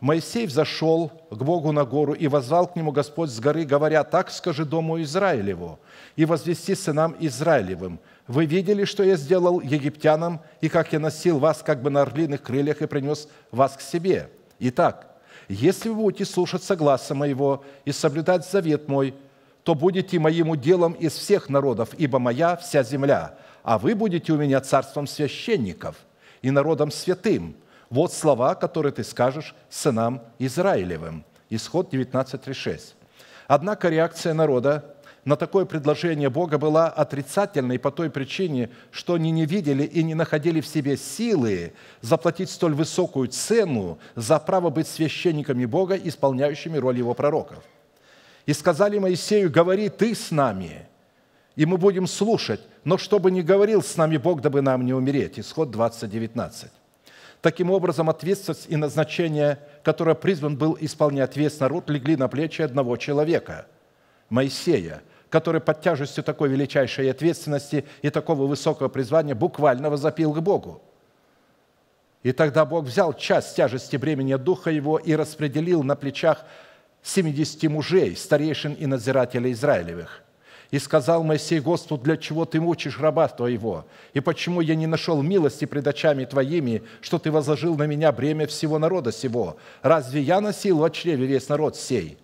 Моисей взошел к Богу на гору и возвал к нему Господь с горы, говоря, «Так скажи дому Израилеву и возвести сынам Израилевым, вы видели, что я сделал египтянам, и как я носил вас как бы на орлиных крыльях и принес вас к себе. Итак, если вы будете слушаться гласа моего и соблюдать завет мой, то будете моим уделом из всех народов, ибо моя вся земля, а вы будете у меня царством священников и народом святым. Вот слова, которые ты скажешь сынам Израилевым». Исход 19.36. Однако реакция народа на такое предложение Бога была отрицательной по той причине, что они не видели и не находили в себе силы заплатить столь высокую цену за право быть священниками Бога, исполняющими роль Его пророков. И сказали Моисею, говори ты с нами, и мы будем слушать, но чтобы не говорил с нами Бог, дабы нам не умереть. Исход 20, 19. Таким образом, ответственность и назначение, которое призван был исполнять весь народ, легли на плечи одного человека – Моисея, который под тяжестью такой величайшей ответственности и такого высокого призвания буквально возопил к Богу. И тогда Бог взял часть тяжести бремени Духа Его и распределил на плечах 70 мужей, старейшин и надзирателей Израилевых. И сказал Моисей Господу, для чего ты мучишь раба твоего? И почему я не нашел милости пред очами твоими, что ты возложил на меня бремя всего народа сего? Разве я носил в чреве весь народ сей?»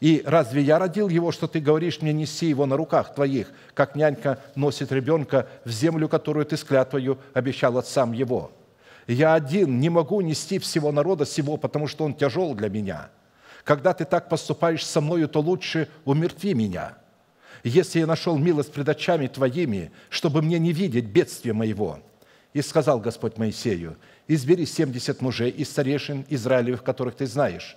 И разве я родил его, что ты говоришь мне, неси его на руках твоих, как нянька носит ребенка в землю, которую ты с клятвою обещал отцам его? Я один не могу нести всего народа сего, потому что он тяжел для меня. Когда ты так поступаешь со мною, то лучше умертви меня. Если я нашел милость пред очами твоими, чтобы мне не видеть бедствия моего». И сказал Господь Моисею, «Избери семьдесят мужей из старейшин Израилевых, которых ты знаешь,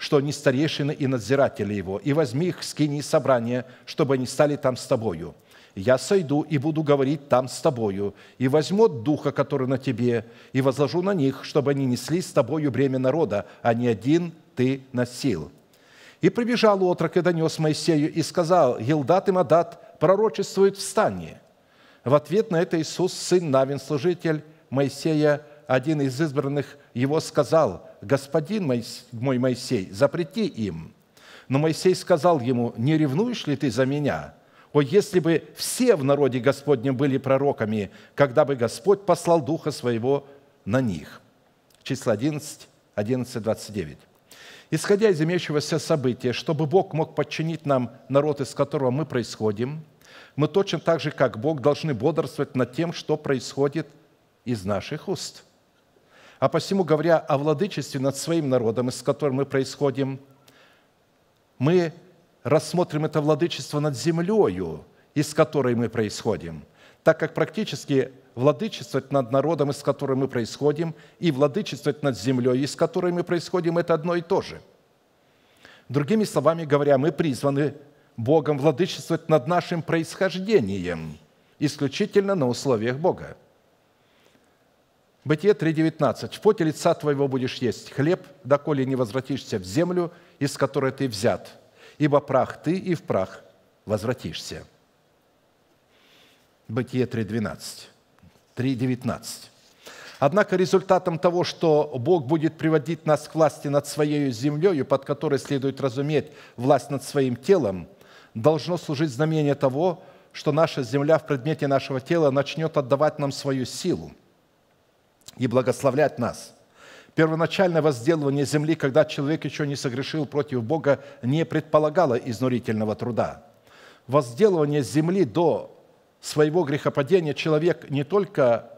что они старейшины и надзиратели его, и возьми их, скини из собрания, чтобы они стали там с тобою. Я сойду и буду говорить там с тобою, и возьму духа, который на тебе, и возложу на них, чтобы они несли с тобою бремя народа, а не один ты носил». И прибежал отрок и донес Моисею и сказал, «Елдат и Мадат пророчествуют в стане». В ответ на это Иисус, сын Навин, служитель Моисея, один из избранных, его сказал, «Господин мой Моисей, запрети им». Но Моисей сказал ему, «Не ревнуешь ли ты за меня? О, если бы все в народе Господнем были пророками, когда бы Господь послал Духа Своего на них». Число 11, 11, 29. Исходя из имеющегося события, чтобы Бог мог подчинить нам народ, из которого мы происходим, мы точно так же, как Бог, должны бодрствовать над тем, что происходит из наших уст. А посему, говоря о владычестве над своим народом, из которым мы происходим, мы рассмотрим это владычество над землею, из которой мы происходим, так как практически владычествовать над народом, из которого мы происходим, и владычествовать над землей, из которой мы происходим, это одно и то же. Другими словами говоря, мы призваны Богом владычествовать над нашим происхождением, исключительно на условиях Бога. Бытие 3.19. «В поте лица твоего будешь есть хлеб, доколе не возвратишься в землю, из которой ты взят, ибо прах ты, и в прах возвратишься». Бытие 3.12. 3.19. Однако результатом того, что Бог будет приводить нас к власти над Своей землей, под которой следует разуметь власть над своим телом, должно служить знамение того, что наша земля в предмете нашего тела начнет отдавать нам свою силу и благословлять нас. Первоначальное возделывание земли, когда человек еще не согрешил против Бога, не предполагало изнурительного труда. Возделывание земли до своего грехопадения человек не только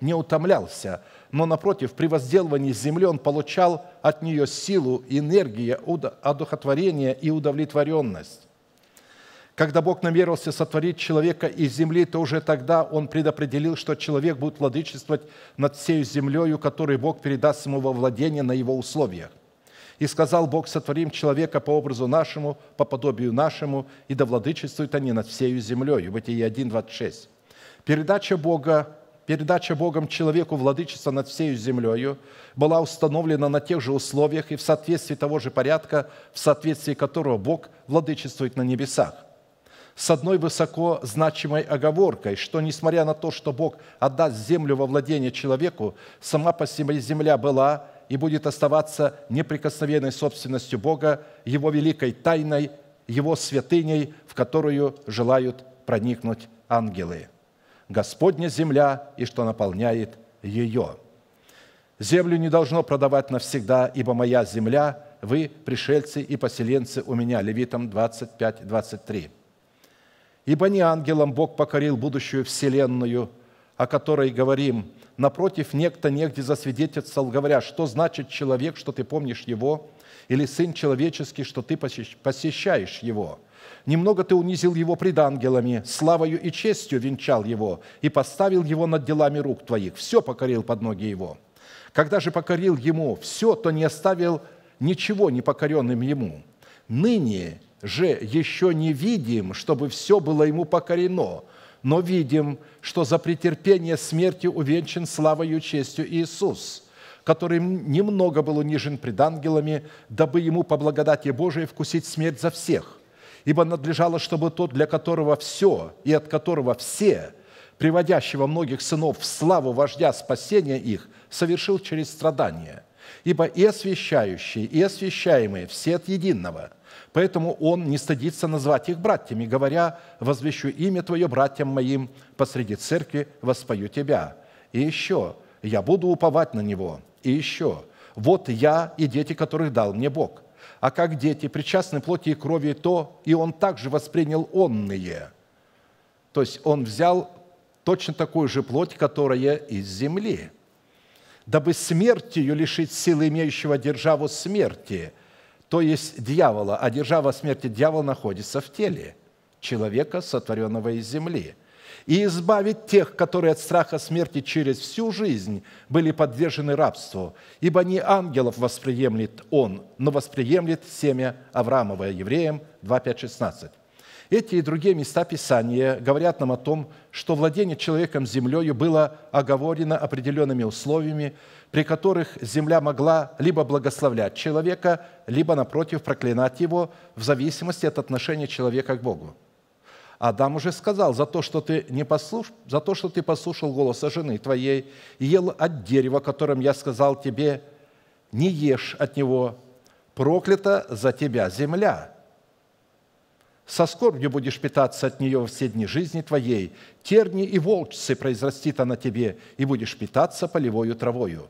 не утомлялся, но, напротив, при возделывании земли он получал от нее силу, энергию, одухотворение и удовлетворенность. Когда Бог намерился сотворить человека из земли, то уже тогда Он предопределил, что человек будет владычествовать над всей землею, которую Бог передаст ему во владение на его условиях. И сказал Бог, сотворим человека по образу нашему, по подобию нашему, и да владычествуют они над всею землей. Бытие 1, 26. Передача Бога передача Богом человеку владычества над всею землею была установлена на тех же условиях и в соответствии того же порядка, в соответствии которого Бог владычествует на небесах. С одной высоко значимой оговоркой, что несмотря на то, что Бог отдаст землю во владение человеку, сама по себе земля была и будет оставаться неприкосновенной собственностью Бога, Его великой тайной, Его святыней, в которую желают проникнуть ангелы. Господня земля и что наполняет ее. Землю не должно продавать навсегда, ибо моя земля, вы пришельцы и поселенцы у меня. Левитам 25, 23. Ибо не ангелам Бог покорил будущую вселенную, о которой говорим, Напротив, некто негде засвидетельствовал, говоря, что значит человек, что ты помнишь его, или сын человеческий, что ты посещаешь его. Немного ты унизил его пред ангелами, славою и честью венчал его и поставил его над делами рук твоих. Все покорил под ноги его. Когда же покорил ему все, то не оставил ничего непокоренным ему. Ныне же еще не видим, чтобы все было ему покорено – но видим, что за претерпение смерти увенчан славою честью Иисус, который немного был унижен пред ангелами, дабы ему по благодати Божией вкусить смерть за всех. Ибо надлежало, чтобы тот, для которого все и от которого все, приводящего многих сынов в славу вождя спасения их, совершил через страдания. Ибо и освящающие, и освящаемые все от единого – Поэтому он не стыдится назвать их братьями, говоря, «Возвещу имя Твое братьям моим, посреди церкви воспою Тебя». И еще, «Я буду уповать на Него». И еще, «Вот я и дети, которых дал мне Бог». А как дети причастны плоти и крови, то и он также воспринял онные. То есть он взял точно такую же плоть, которая из земли, дабы смертью лишить силы имеющего державу смерти – то есть дьявола, а держава смерти дьявол находится в теле человека, сотворенного из земли – и избавить тех, которые от страха смерти через всю жизнь были подвержены рабству, ибо не ангелов восприемлет он, но восприемлет семя Авраамова, евреям 2, 5, 16. Эти и другие места Писания говорят нам о том, что владение человеком землею было оговорено определенными условиями, при которых земля могла либо благословлять человека, либо, напротив, проклинать его в зависимости от отношения человека к Богу. Адам уже сказал, за то, что ты, не послуш... за то, что ты послушал голоса жены твоей ел от дерева, которым я сказал тебе, не ешь от него, проклята за тебя земля. Со скорбью будешь питаться от нее все дни жизни твоей. Терни и волчцы произрастит она тебе, и будешь питаться полевою травою».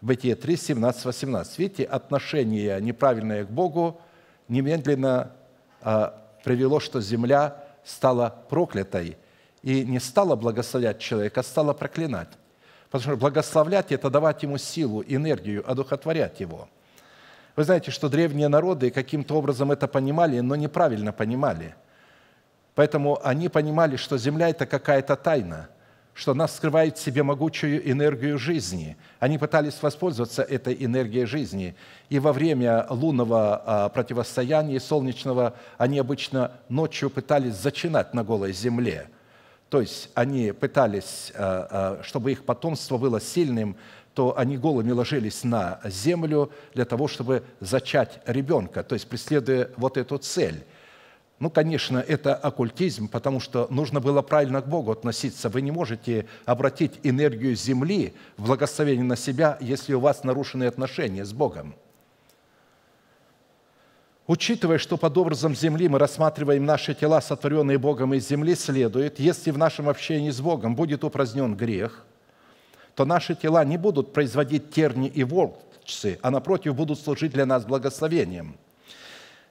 Бытие 3, 17, 18. Видите, отношение неправильное к Богу немедленно а, привело, что земля стала проклятой и не стала благословлять человека, а стала проклинать. Потому что благословлять – это давать ему силу, энергию, одухотворять его. Вы знаете, что древние народы каким-то образом это понимали, но неправильно понимали. Поэтому они понимали, что земля – это какая-то тайна – что она скрывает в себе могучую энергию жизни. Они пытались воспользоваться этой энергией жизни. И во время лунного а, противостояния солнечного они обычно ночью пытались зачинать на голой земле. То есть они пытались, а, а, чтобы их потомство было сильным, то они голыми ложились на землю для того, чтобы зачать ребенка, то есть преследуя вот эту цель. Ну, конечно, это оккультизм, потому что нужно было правильно к Богу относиться. Вы не можете обратить энергию Земли в благословение на себя, если у вас нарушены отношения с Богом. Учитывая, что под образом земли мы рассматриваем наши тела, сотворенные Богом из земли, следует, если в нашем общении с Богом будет упразднен грех, то наши тела не будут производить терни и волчцы, а напротив будут служить для нас благословением.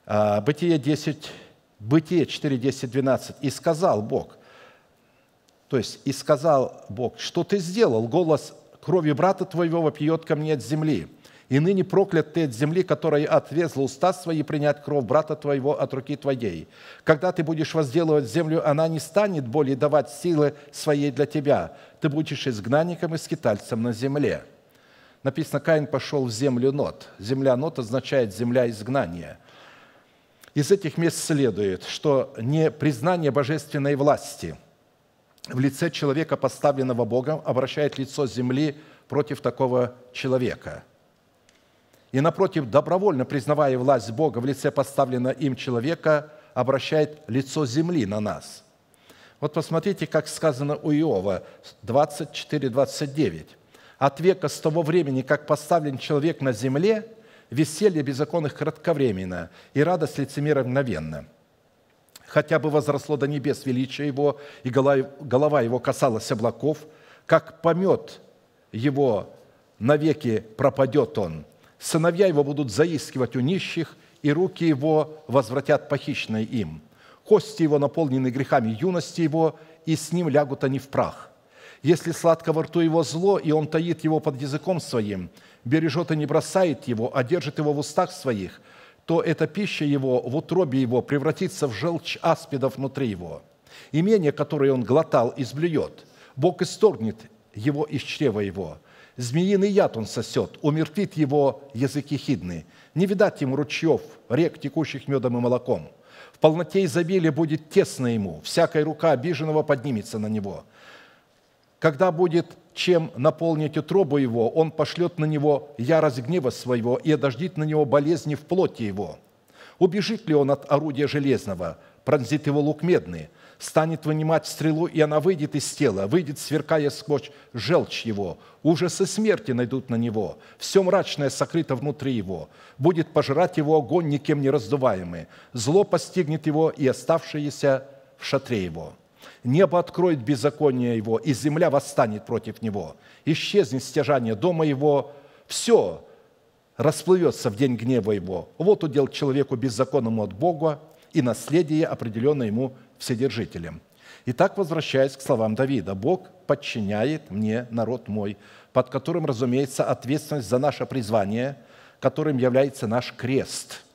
А, Бытие 10, Бытие 4, 10, 12. «И сказал Бог». То есть, «И сказал Бог, что ты сделал? Голос крови брата твоего вопьет ко мне от земли. И ныне проклят ты от земли, которая отвезла уста свои принять кровь брата твоего от руки твоей. Когда ты будешь возделывать землю, она не станет более давать силы своей для тебя. Ты будешь изгнанником и скитальцем на земле». Написано, Каин пошел в землю Нот. Земля Нот означает земля изгнания – из этих мест следует, что не признание божественной власти в лице человека, поставленного Богом, обращает лицо земли против такого человека. И напротив, добровольно признавая власть Бога в лице поставленного им человека, обращает лицо земли на нас. Вот посмотрите, как сказано у Иова 24-29. «От века с того времени, как поставлен человек на земле – веселье беззаконных кратковременно, и радость лицемера мгновенно. Хотя бы возросло до небес величие его, и голова его касалась облаков, как помет его навеки пропадет он. Сыновья его будут заискивать у нищих, и руки его возвратят похищенное им. Кости его наполнены грехами юности его, и с ним лягут они в прах. Если сладко во рту его зло, и он таит его под языком своим, бережет и не бросает его, а держит его в устах своих, то эта пища его в утробе его превратится в желчь аспидов внутри его. Имение, которое он глотал, изблюет. Бог исторгнет его из чрева его. Змеиный яд он сосет, умертвит его языки хидны. Не видать ему ручьев, рек, текущих медом и молоком. В полноте изобилия будет тесно ему, всякая рука обиженного поднимется на него. Когда будет чем наполнить утробу его, он пошлет на него ярость гнева своего и одождит на него болезни в плоти его. Убежит ли он от орудия железного, пронзит его лук медный, станет вынимать стрелу, и она выйдет из тела, выйдет, сверкая сквозь желчь его. Ужасы смерти найдут на него, все мрачное сокрыто внутри его. Будет пожирать его огонь, никем не раздуваемый. Зло постигнет его и оставшиеся в шатре его» небо откроет беззаконие его, и земля восстанет против него. Исчезнет стяжание дома его, все расплывется в день гнева его. Вот удел человеку беззаконному от Бога и наследие, определенное ему вседержителем. Итак, возвращаясь к словам Давида, «Бог подчиняет мне народ мой, под которым, разумеется, ответственность за наше призвание, которым является наш крест –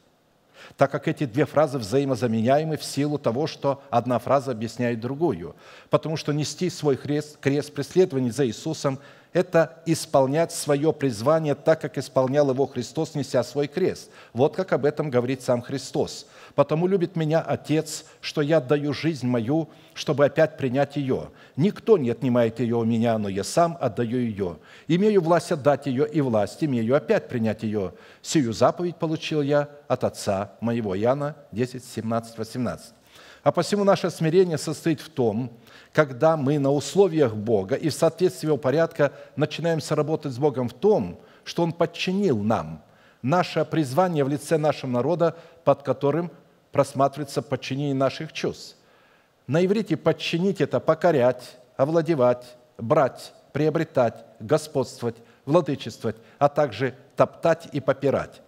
так как эти две фразы взаимозаменяемы в силу того, что одна фраза объясняет другую. Потому что нести свой крест, крест преследования за Иисусом – это исполнять свое призвание так, как исполнял его Христос, неся свой крест. Вот как об этом говорит сам Христос. «Потому любит меня Отец, что я отдаю жизнь мою, чтобы опять принять ее. Никто не отнимает ее у меня, но я сам отдаю ее. Имею власть отдать ее, и власть имею опять принять ее. Сию заповедь получил я от Отца моего». Иоанна 10, 17, 18. А посему наше смирение состоит в том, когда мы на условиях Бога и в соответствии его порядка начинаем соработать с Богом в том, что Он подчинил нам наше призвание в лице нашего народа, под которым просматривается подчинение наших чувств. На иврите подчинить – это покорять, овладевать, брать, приобретать, господствовать, владычествовать, а также топтать и попирать.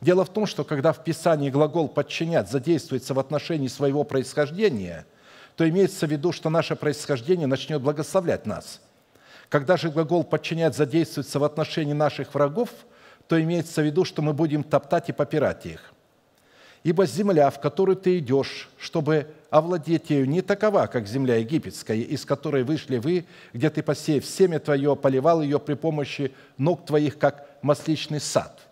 Дело в том, что когда в Писании глагол «подчинять» задействуется в отношении своего происхождения, то имеется в виду, что наше происхождение начнет благословлять нас. Когда же глагол «подчинять» задействуется в отношении наших врагов, то имеется в виду, что мы будем топтать и попирать их. Ибо земля, в которую ты идешь, чтобы овладеть ею, не такова, как земля египетская, из которой вышли вы, где ты, посеяв семя твое, поливал ее при помощи ног твоих, как масличный сад –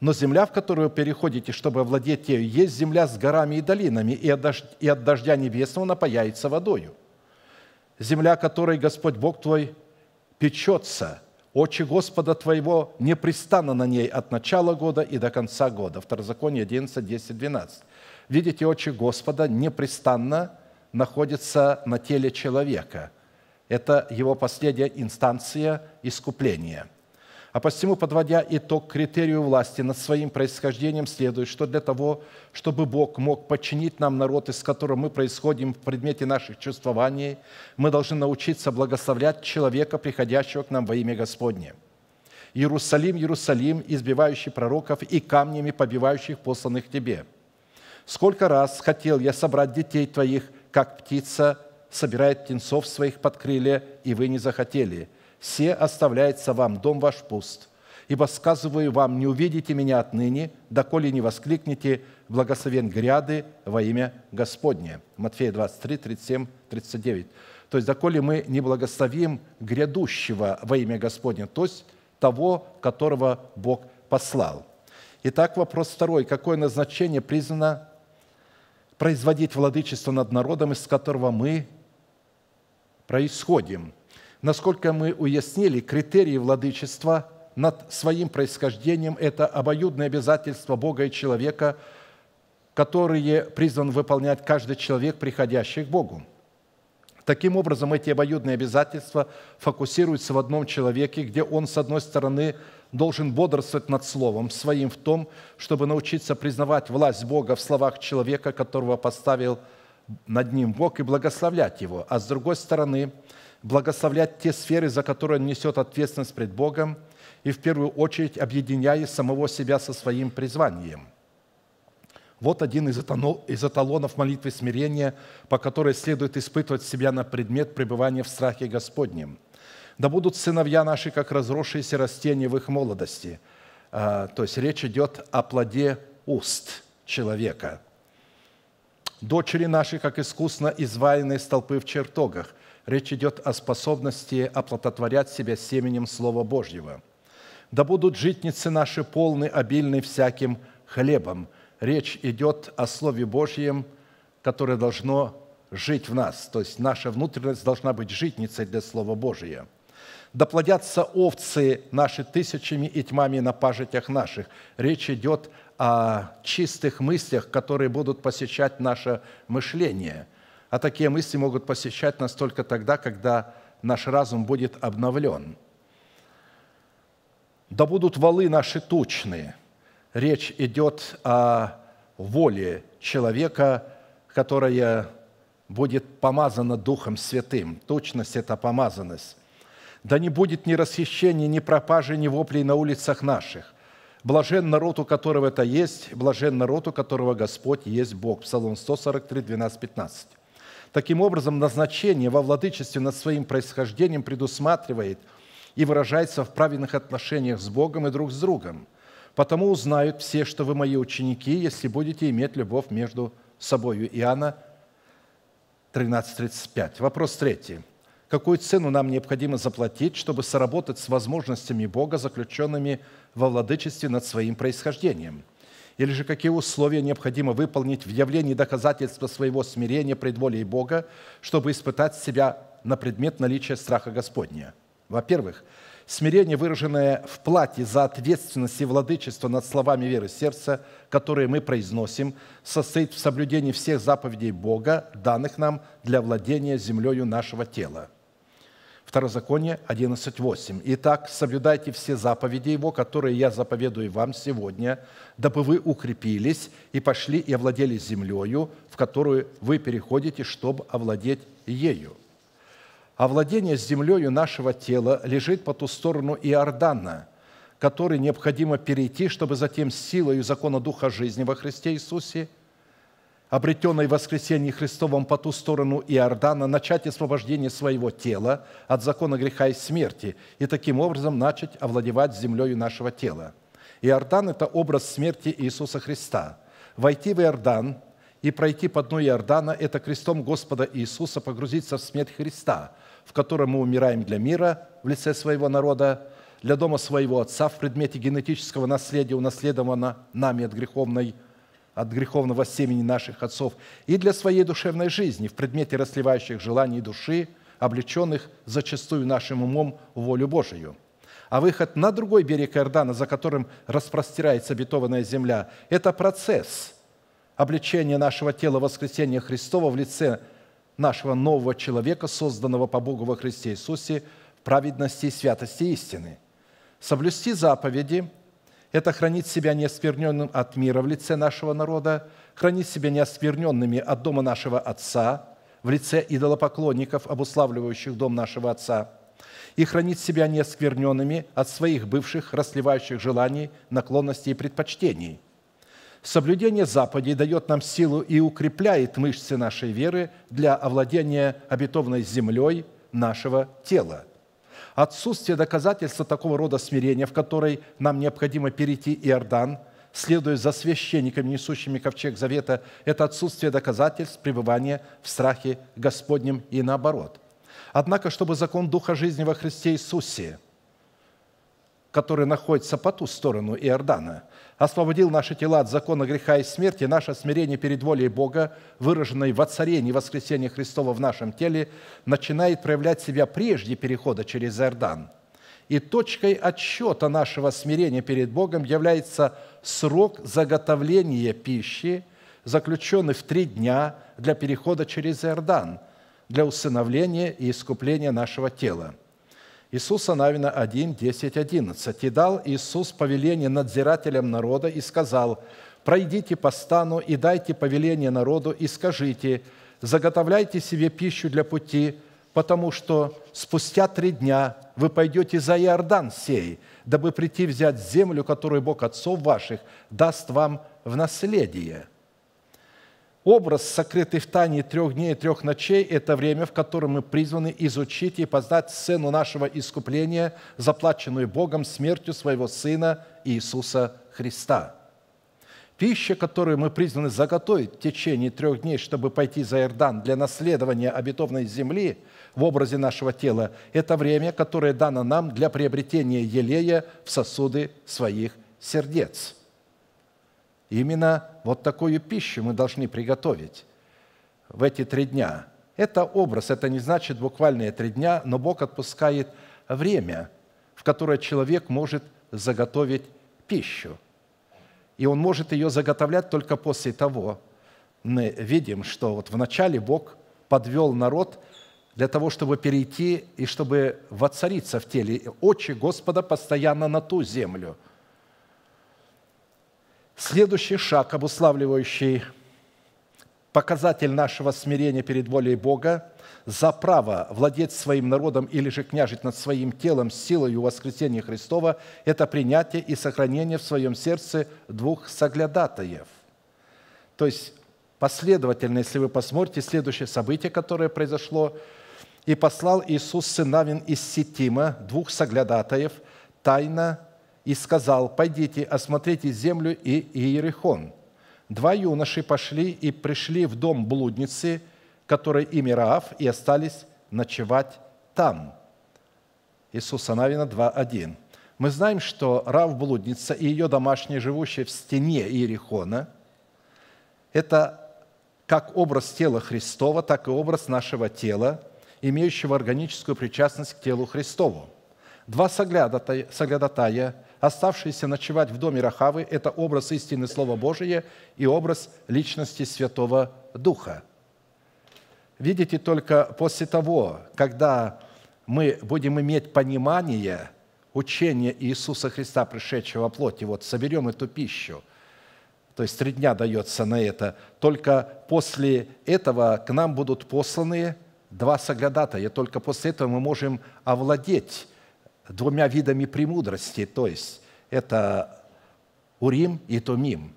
но земля, в которую вы переходите, чтобы овладеть ею, есть земля с горами и долинами, и от, дождя, и от дождя небесного напаяется водою. Земля, которой Господь Бог твой печется, очи Господа твоего непрестанно на ней от начала года и до конца года. Второзаконие 11, 10, 12. Видите, очи Господа непрестанно находятся на теле человека. Это его последняя инстанция искупления – а посему, подводя итог критерию власти над своим происхождением, следует, что для того, чтобы Бог мог подчинить нам народ, из которого мы происходим в предмете наших чувствований, мы должны научиться благословлять человека, приходящего к нам во имя Господне. Иерусалим, Иерусалим, избивающий пророков и камнями побивающих посланных тебе. Сколько раз хотел я собрать детей твоих, как птица собирает птенцов своих под крылья, и вы не захотели – все оставляется вам, дом ваш пуст. Ибо сказываю вам, не увидите меня отныне, доколе не воскликнете благословен гряды во имя Господне». Матфея 23, 37, 39. То есть, доколе мы не благословим грядущего во имя Господне, то есть того, которого Бог послал. Итак, вопрос второй. Какое назначение признано производить владычество над народом, из которого мы происходим – насколько мы уяснили критерии владычества над своим происхождением, это обоюдное обязательство Бога и человека, которые призван выполнять каждый человек, приходящий к Богу. Таким образом, эти обоюдные обязательства фокусируются в одном человеке, где он, с одной стороны, должен бодрствовать над Словом своим в том, чтобы научиться признавать власть Бога в словах человека, которого поставил над ним Бог, и благословлять его. А с другой стороны – благословлять те сферы, за которые он несет ответственность пред Богом, и в первую очередь объединяя самого себя со своим призванием. Вот один из эталонов молитвы смирения, по которой следует испытывать себя на предмет пребывания в страхе Господнем. «Да будут сыновья наши, как разросшиеся растения в их молодости». А, то есть речь идет о плоде уст человека. «Дочери наши, как искусно изваянные столпы в чертогах». Речь идет о способности оплодотворять себя семенем Слова Божьего. «Да будут житницы наши полны, обильны всяким хлебом». Речь идет о Слове Божьем, которое должно жить в нас. То есть наша внутренность должна быть житницей для Слова Божия. «Да плодятся овцы наши тысячами и тьмами на пажитях наших». Речь идет о чистых мыслях, которые будут посещать наше мышление – а такие мысли могут посещать нас только тогда, когда наш разум будет обновлен. Да будут валы наши тучные. Речь идет о воле человека, которая будет помазана Духом Святым. Тучность – это помазанность. Да не будет ни расхищения, ни пропажи, ни воплей на улицах наших. Блажен народ, у которого это есть, блажен народ, у которого Господь есть Бог. Псалом 143, 12, 15. Таким образом, назначение во владычестве над своим происхождением предусматривает и выражается в правильных отношениях с Богом и друг с другом. Потому узнают все, что вы мои ученики, если будете иметь любовь между собою. Иоанна 13:35. Вопрос третий. Какую цену нам необходимо заплатить, чтобы соработать с возможностями Бога, заключенными во владычестве над своим происхождением? Или же какие условия необходимо выполнить в явлении доказательства своего смирения пред волей Бога, чтобы испытать себя на предмет наличия страха Господня? Во-первых, смирение, выраженное в плате за ответственность и владычество над словами веры сердца, которые мы произносим, состоит в соблюдении всех заповедей Бога, данных нам для владения землею нашего тела – Второзаконие 11.8. «Итак, соблюдайте все заповеди Его, которые я заповедую вам сегодня, дабы вы укрепились и пошли и овладели землею, в которую вы переходите, чтобы овладеть ею». Овладение землею нашего тела лежит по ту сторону Иордана, который необходимо перейти, чтобы затем силою закона Духа жизни во Христе Иисусе – обретенной в воскресении Христовом по ту сторону Иордана, начать освобождение своего тела от закона греха и смерти и таким образом начать овладевать землей нашего тела. Иордан – это образ смерти Иисуса Христа. Войти в Иордан и пройти по дну Иордана – это крестом Господа Иисуса погрузиться в смерть Христа, в котором мы умираем для мира в лице своего народа, для дома своего Отца в предмете генетического наследия, унаследованного нами от греховной от греховного семени наших отцов и для своей душевной жизни в предмете расливающих желаний души, облеченных зачастую нашим умом волю Божию. А выход на другой берег Иордана, за которым распростирается обетованная земля, это процесс обличения нашего тела воскресения Христова в лице нашего нового человека, созданного по Богу во Христе Иисусе в праведности и святости истины. Соблюсти заповеди – это хранить себя неоскверненным от мира в лице нашего народа, хранить себя неоскверненными от дома нашего Отца в лице идолопоклонников, обуславливающих дом нашего Отца, и хранить себя неоскверненными от своих бывших расливающих желаний, наклонностей и предпочтений. Соблюдение заповедей дает нам силу и укрепляет мышцы нашей веры для овладения обетованной землей нашего тела – Отсутствие доказательства такого рода смирения, в которой нам необходимо перейти Иордан, следуя за священниками, несущими ковчег завета, это отсутствие доказательств пребывания в страхе Господнем и наоборот. Однако, чтобы закон Духа жизни во Христе Иисусе, который находится по ту сторону Иордана – освободил наши тела от закона греха и смерти, наше смирение перед волей Бога, выраженное в воцарении и воскресении Христова в нашем теле, начинает проявлять себя прежде перехода через Иордан. И точкой отсчета нашего смирения перед Богом является срок заготовления пищи, заключенный в три дня для перехода через Иордан, для усыновления и искупления нашего тела – Иисуса Навина 1, 10, 11. «И дал Иисус повеление надзирателям народа и сказал, «Пройдите по стану и дайте повеление народу и скажите, заготовляйте себе пищу для пути, потому что спустя три дня вы пойдете за Иордан сей, дабы прийти взять землю, которую Бог отцов ваших даст вам в наследие». Образ, сокрытый в тайне трех дней и трех ночей, это время, в котором мы призваны изучить и познать цену нашего искупления, заплаченную Богом смертью своего Сына Иисуса Христа. Пища, которую мы призваны заготовить в течение трех дней, чтобы пойти за Иордан для наследования обетованной земли в образе нашего тела, это время, которое дано нам для приобретения елея в сосуды своих сердец – Именно вот такую пищу мы должны приготовить в эти три дня. Это образ, это не значит буквальные три дня, но Бог отпускает время, в которое человек может заготовить пищу. И он может ее заготовлять только после того. Мы видим, что вот вначале Бог подвел народ для того, чтобы перейти и чтобы воцариться в теле. Очи Господа постоянно на ту землю – Следующий шаг, обуславливающий показатель нашего смирения перед волей Бога, за право владеть своим народом или же княжить над своим телом силою воскресения Христова, это принятие и сохранение в своем сердце двух соглядатаев. То есть последовательно, если вы посмотрите, следующее событие, которое произошло, И послал Иисус сын Навин из Сетима двух соглядатаев тайно и сказал, «Пойдите, осмотрите землю и Иерихон». Два юноши пошли и пришли в дом блудницы, которой имя Раав, и остались ночевать там. Иисуса Навина 2.1. Мы знаем, что Рав блудница и ее домашние, живущие в стене Иерихона, это как образ тела Христова, так и образ нашего тела, имеющего органическую причастность к телу Христову. Два соглядатая, соглядатая оставшиеся ночевать в доме Рахавы – это образ истины Слова Божия и образ личности Святого Духа. Видите, только после того, когда мы будем иметь понимание учения Иисуса Христа, пришедшего в плоти, вот соберем эту пищу, то есть три дня дается на это, только после этого к нам будут посланы два соглядатая, только после этого мы можем овладеть двумя видами премудрости, то есть это Урим и Тумим.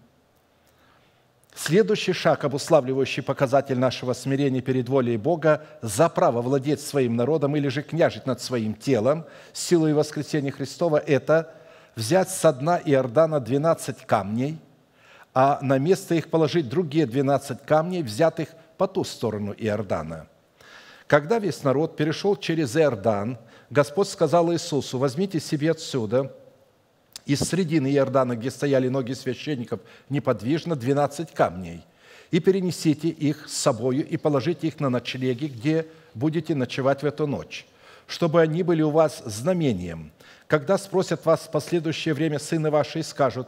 Следующий шаг, обуславливающий показатель нашего смирения перед волей Бога, за право владеть своим народом или же княжить над своим телом силой воскресения Христова, это взять со дна Иордана 12 камней, а на место их положить другие 12 камней, взятых по ту сторону Иордана. Когда весь народ перешел через Иордан, Господь сказал Иисусу, возьмите себе отсюда – из средины Иордана, где стояли ноги священников, неподвижно 12 камней, и перенесите их с собою и положите их на ночлеги, где будете ночевать в эту ночь, чтобы они были у вас знамением. Когда спросят вас в последующее время сыны ваши и скажут,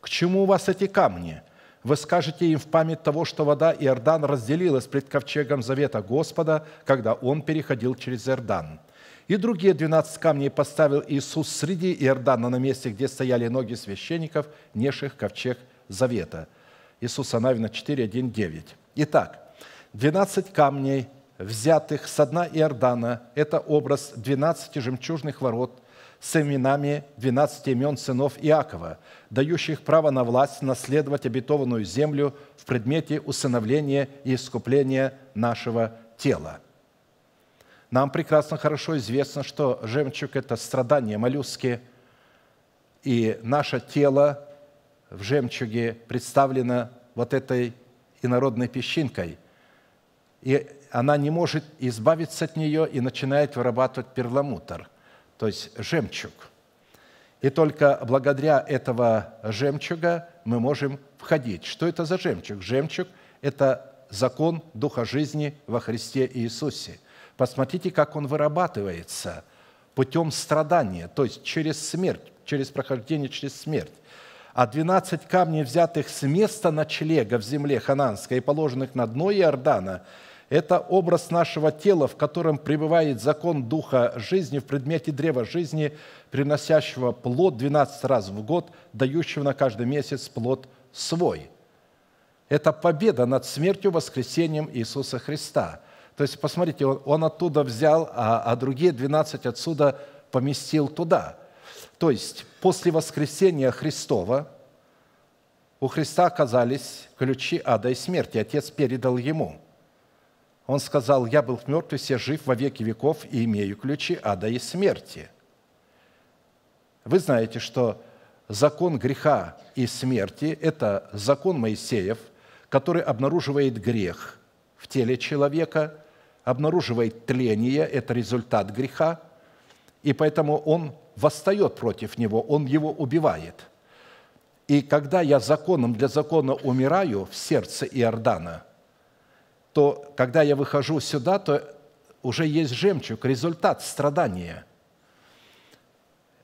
«К чему у вас эти камни?» Вы скажете им в память того, что вода Иордан разделилась пред ковчегом завета Господа, когда он переходил через Иордан. И другие двенадцать камней поставил Иисус среди Иордана на месте, где стояли ноги священников, несших ковчег завета. Иисуса Навина 4, 1, 9. Итак, двенадцать камней, взятых со дна Иордана, это образ двенадцати жемчужных ворот с именами двенадцати имен сынов Иакова, дающих право на власть наследовать обетованную землю в предмете усыновления и искупления нашего тела – нам прекрасно хорошо известно, что жемчуг – это страдания, моллюски, и наше тело в жемчуге представлено вот этой инородной песчинкой. И она не может избавиться от нее и начинает вырабатывать перламутр, то есть жемчуг. И только благодаря этого жемчуга мы можем входить. Что это за жемчуг? Жемчуг – это закон Духа жизни во Христе Иисусе – Посмотрите, как он вырабатывается путем страдания, то есть через смерть, через прохождение через смерть. А двенадцать камней, взятых с места ночлега в земле хананской и положенных на дно Иордана, это образ нашего тела, в котором пребывает закон Духа жизни в предмете древа жизни, приносящего плод 12 раз в год, дающего на каждый месяц плод свой. Это победа над смертью, воскресением Иисуса Христа – то есть, посмотрите, он, он оттуда взял, а, а другие 12 отсюда поместил туда. То есть, после воскресения Христова у Христа оказались ключи ада и смерти. Отец передал ему. Он сказал, я был мертв и все жив во веки веков и имею ключи ада и смерти. Вы знаете, что закон греха и смерти – это закон Моисеев, который обнаруживает грех в теле человека – обнаруживает тление, это результат греха, и поэтому он восстает против него, он его убивает. И когда я законом для закона умираю в сердце Иордана, то когда я выхожу сюда, то уже есть жемчуг, результат страдания.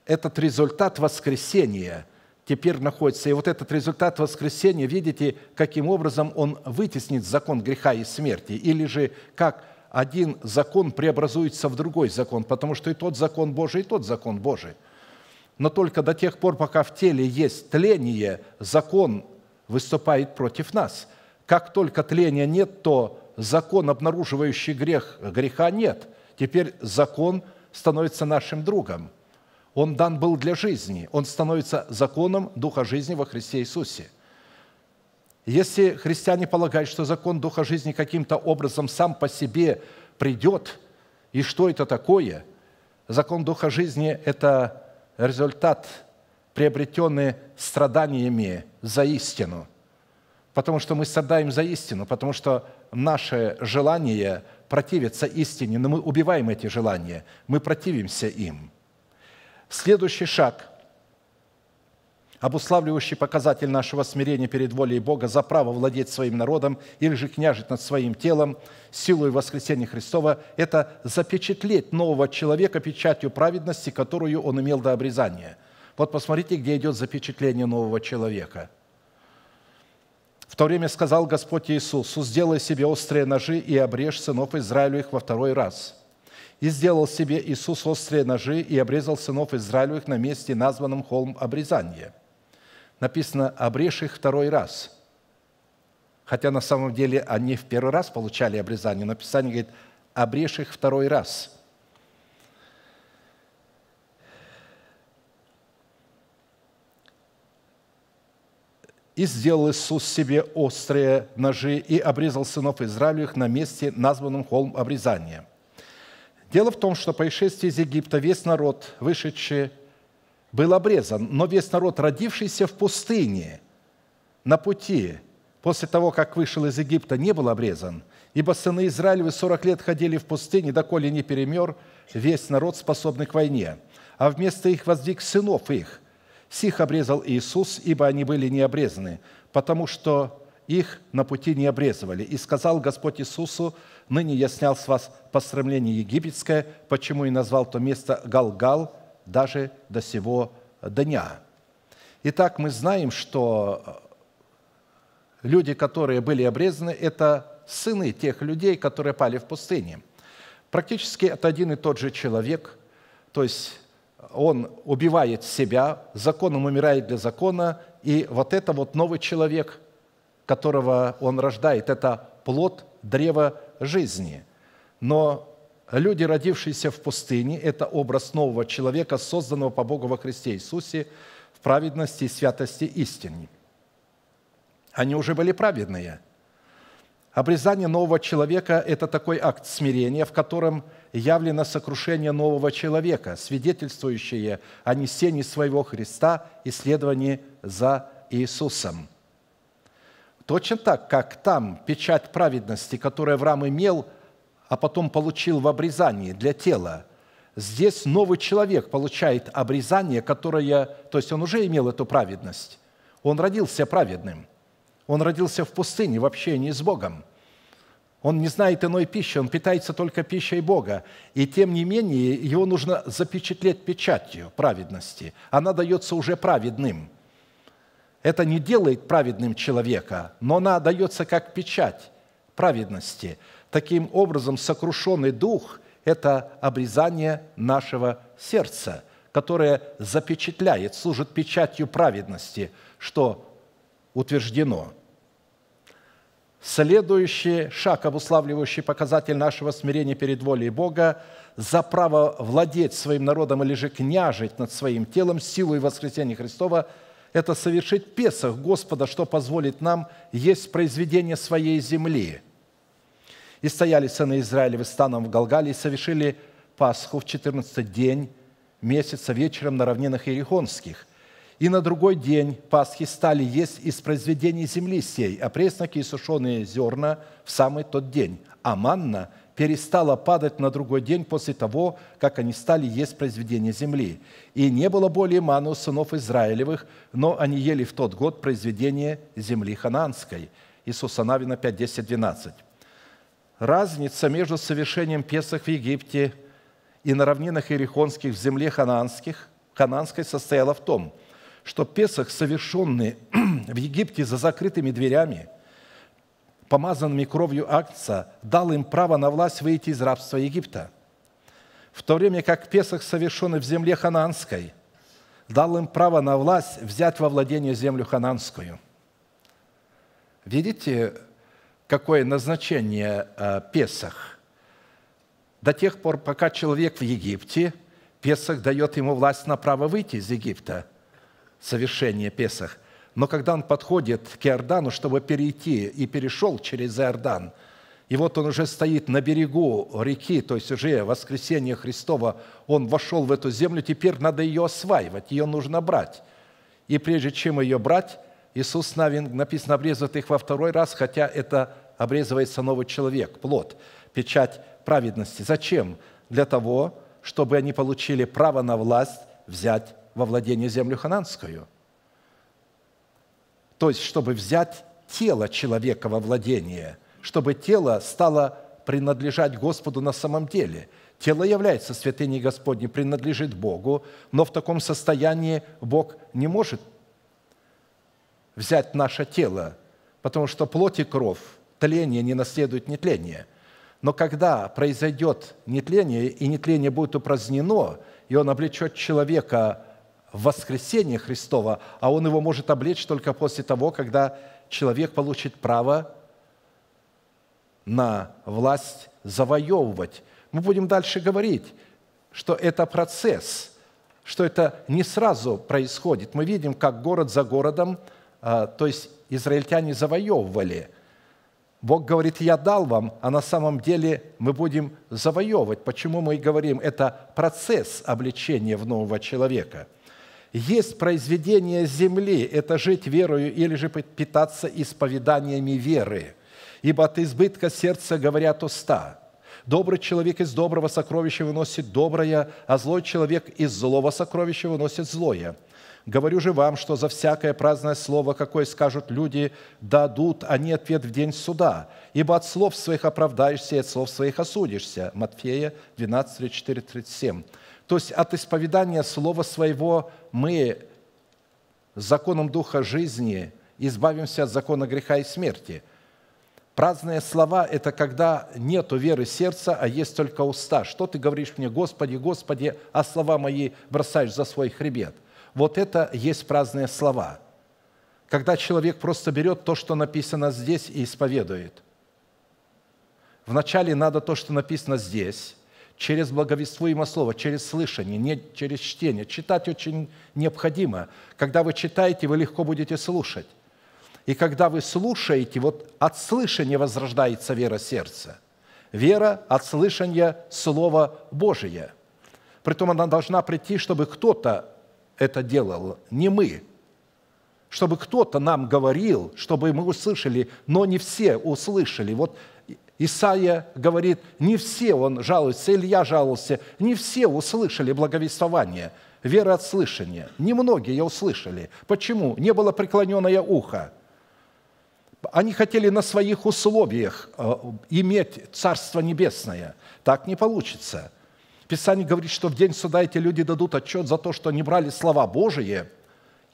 Этот результат воскресения теперь находится. И вот этот результат воскресения, видите, каким образом он вытеснит закон греха и смерти, или же как – один закон преобразуется в другой закон, потому что и тот закон Божий, и тот закон Божий. Но только до тех пор, пока в теле есть тление, закон выступает против нас. Как только тления нет, то закон, обнаруживающий грех, греха нет. Теперь закон становится нашим другом. Он дан был для жизни. Он становится законом Духа жизни во Христе Иисусе. Если христиане полагают, что закон Духа жизни каким-то образом сам по себе придет, и что это такое. Закон Духа жизни – это результат, приобретенный страданиями за истину. Потому что мы страдаем за истину, потому что наше желание противиться истине, но мы убиваем эти желания, мы противимся им. Следующий шаг – обуславливающий показатель нашего смирения перед волей Бога за право владеть своим народом или же княжить над своим телом силой воскресения Христова, это запечатлеть нового человека печатью праведности, которую он имел до обрезания. Вот посмотрите, где идет запечатление нового человека. В то время сказал Господь Иисусу, «Сделай себе острые ножи и обрежь сынов Израилевых во второй раз». И сделал себе Иисус острые ножи и обрезал сынов Израилевых на месте, названном холм обрезания – написано «обрежь их второй раз». Хотя на самом деле они в первый раз получали обрезание, но Писание говорит «обрежь их второй раз». И сделал Иисус себе острые ножи и обрезал сынов Израилевых на месте, названном холм обрезания. Дело в том, что по исшествии из Египта весь народ, вышедший был обрезан, но весь народ, родившийся в пустыне, на пути, после того, как вышел из Египта, не был обрезан, ибо сыны Израилевы сорок лет ходили в пустыне, доколе не перемер весь народ, способный к войне. А вместо их воздвиг сынов их. Сих обрезал Иисус, ибо они были не обрезаны, потому что их на пути не обрезывали. И сказал Господь Иисусу, ныне я снял с вас пострамление египетское, почему и назвал то место Галгал, даже до сего дня. Итак, мы знаем, что люди, которые были обрезаны, это сыны тех людей, которые пали в пустыне. Практически это один и тот же человек, то есть он убивает себя, законом умирает для закона, и вот это вот новый человек, которого он рождает, это плод древа жизни. Но Люди, родившиеся в пустыне, это образ нового человека, созданного по Богу во Христе Иисусе в праведности и святости истине. Они уже были праведные. Обрезание нового человека – это такой акт смирения, в котором явлено сокрушение нового человека, свидетельствующее о несении своего Христа и следовании за Иисусом. Точно так, как там печать праведности, которую Авраам имел – а потом получил в обрезании для тела. Здесь новый человек получает обрезание, которое, то есть он уже имел эту праведность. Он родился праведным. Он родился в пустыне в общении с Богом. Он не знает иной пищи, он питается только пищей Бога. И тем не менее, его нужно запечатлеть печатью праведности. Она дается уже праведным. Это не делает праведным человека, но она дается как печать праведности – Таким образом, сокрушенный дух – это обрезание нашего сердца, которое запечатляет, служит печатью праведности, что утверждено. Следующий шаг, обуславливающий показатель нашего смирения перед волей Бога, за право владеть своим народом или же княжить над своим телом силой воскресения Христова – это совершить Песах Господа, что позволит нам есть произведение своей земли – и стояли сыны Израилевы станом в Галгале и совершили Пасху в 14 день месяца вечером на равнинах Иерихонских. И на другой день Пасхи стали есть из произведений земли сей, а пресноки и сушеные зерна в самый тот день. А манна перестала падать на другой день после того, как они стали есть произведения земли. И не было более маны у сынов Израилевых, но они ели в тот год произведение земли ханаанской. Иисуса Навина 5, 10, 12. Разница между совершением Песах в Египте и на равнинах Иерихонских в земле хананских, хананской состояла в том, что Песах, совершенный в Египте за закрытыми дверями, помазанными кровью акца, дал им право на власть выйти из рабства Египта. В то время как Песах, совершенный в земле хананской, дал им право на власть взять во владение землю хананскую. Видите, какое назначение э, Песах. До тех пор, пока человек в Египте, Песах дает ему власть на право выйти из Египта, совершение Песах. Но когда он подходит к Иордану, чтобы перейти, и перешел через Иордан, И вот он уже стоит на берегу реки, то есть уже воскресение Христова, он вошел в эту землю, теперь надо ее осваивать, ее нужно брать. И прежде чем ее брать, Иисус Навин, написано, обрезывает их во второй раз, хотя это обрезывается новый человек, плод, печать праведности. Зачем? Для того, чтобы они получили право на власть взять во владение землю хананскую. То есть, чтобы взять тело человека во владение, чтобы тело стало принадлежать Господу на самом деле. Тело является святыней Господней, принадлежит Богу, но в таком состоянии Бог не может взять наше тело, потому что плоть и кровь, тление не наследует нетление. Но когда произойдет нетление, и нетление будет упразднено, и он облечет человека в воскресение Христова, а он его может облечь только после того, когда человек получит право на власть завоевывать. Мы будем дальше говорить, что это процесс, что это не сразу происходит. Мы видим, как город за городом, а, то есть израильтяне завоевывали. Бог говорит, я дал вам, а на самом деле мы будем завоевывать. Почему мы и говорим, это процесс обличения в нового человека – есть произведение земли – это жить верою или же питаться исповеданиями веры. Ибо от избытка сердца говорят уста. Добрый человек из доброго сокровища выносит доброе, а злой человек из злого сокровища выносит злое. Говорю же вам, что за всякое праздное слово, какое скажут люди, дадут они ответ в день суда. Ибо от слов своих оправдаешься, и от слов своих осудишься. Матфея 12, 34, 37. То есть от исповедания слова своего мы законом Духа жизни избавимся от закона греха и смерти. Праздные слова – это когда нет веры сердца, а есть только уста. Что ты говоришь мне, Господи, Господи, а слова мои бросаешь за свой хребет? Вот это есть праздные слова. Когда человек просто берет то, что написано здесь, и исповедует. Вначале надо то, что написано здесь, через благовествуемое слово, через слышание, не через чтение. Читать очень необходимо. Когда вы читаете, вы легко будете слушать. И когда вы слушаете, вот от слышания возрождается вера сердца. Вера от слышания Слова Божия. Притом она должна прийти, чтобы кто-то это делал, не мы. Чтобы кто-то нам говорил, чтобы мы услышали, но не все услышали. Вот Исаия говорит, не все он жалуется, Илья жаловался, не все услышали благовествование, вера от слышания. Немногие услышали. Почему? Не было преклоненное ухо. Они хотели на своих условиях э, иметь Царство Небесное. Так не получится. Писание говорит, что в день суда эти люди дадут отчет за то, что они брали слова Божие –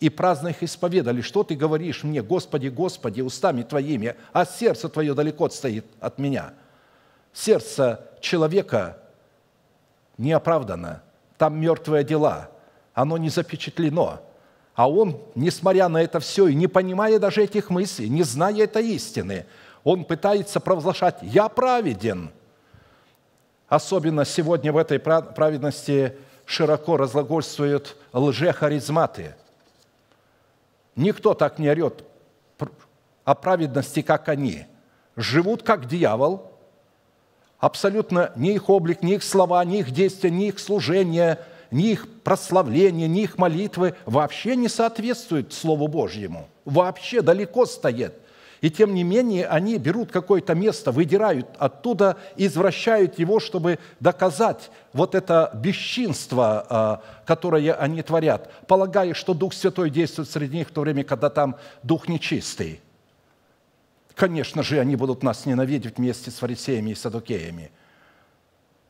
и праздно их исповедали. Что ты говоришь мне, Господи, Господи, устами Твоими, а сердце Твое далеко стоит от меня? Сердце человека не оправдано. Там мертвые дела. Оно не запечатлено. А он, несмотря на это все, и не понимая даже этих мыслей, не зная этой истины, он пытается провозглашать «Я праведен». Особенно сегодня в этой праведности широко разглагольствуют лжехаризматы – Никто так не орет о праведности, как они. Живут как дьявол. Абсолютно ни их облик, ни их слова, ни их действия, ни их служение, ни их прославление, ни их молитвы вообще не соответствуют Слову Божьему. Вообще далеко стоят. И тем не менее они берут какое-то место, выдирают оттуда, извращают его, чтобы доказать вот это бесчинство, а, которое они творят, полагая, что Дух Святой действует среди них в то время, когда там Дух нечистый. Конечно же, они будут нас ненавидеть вместе с фарисеями и садукеями.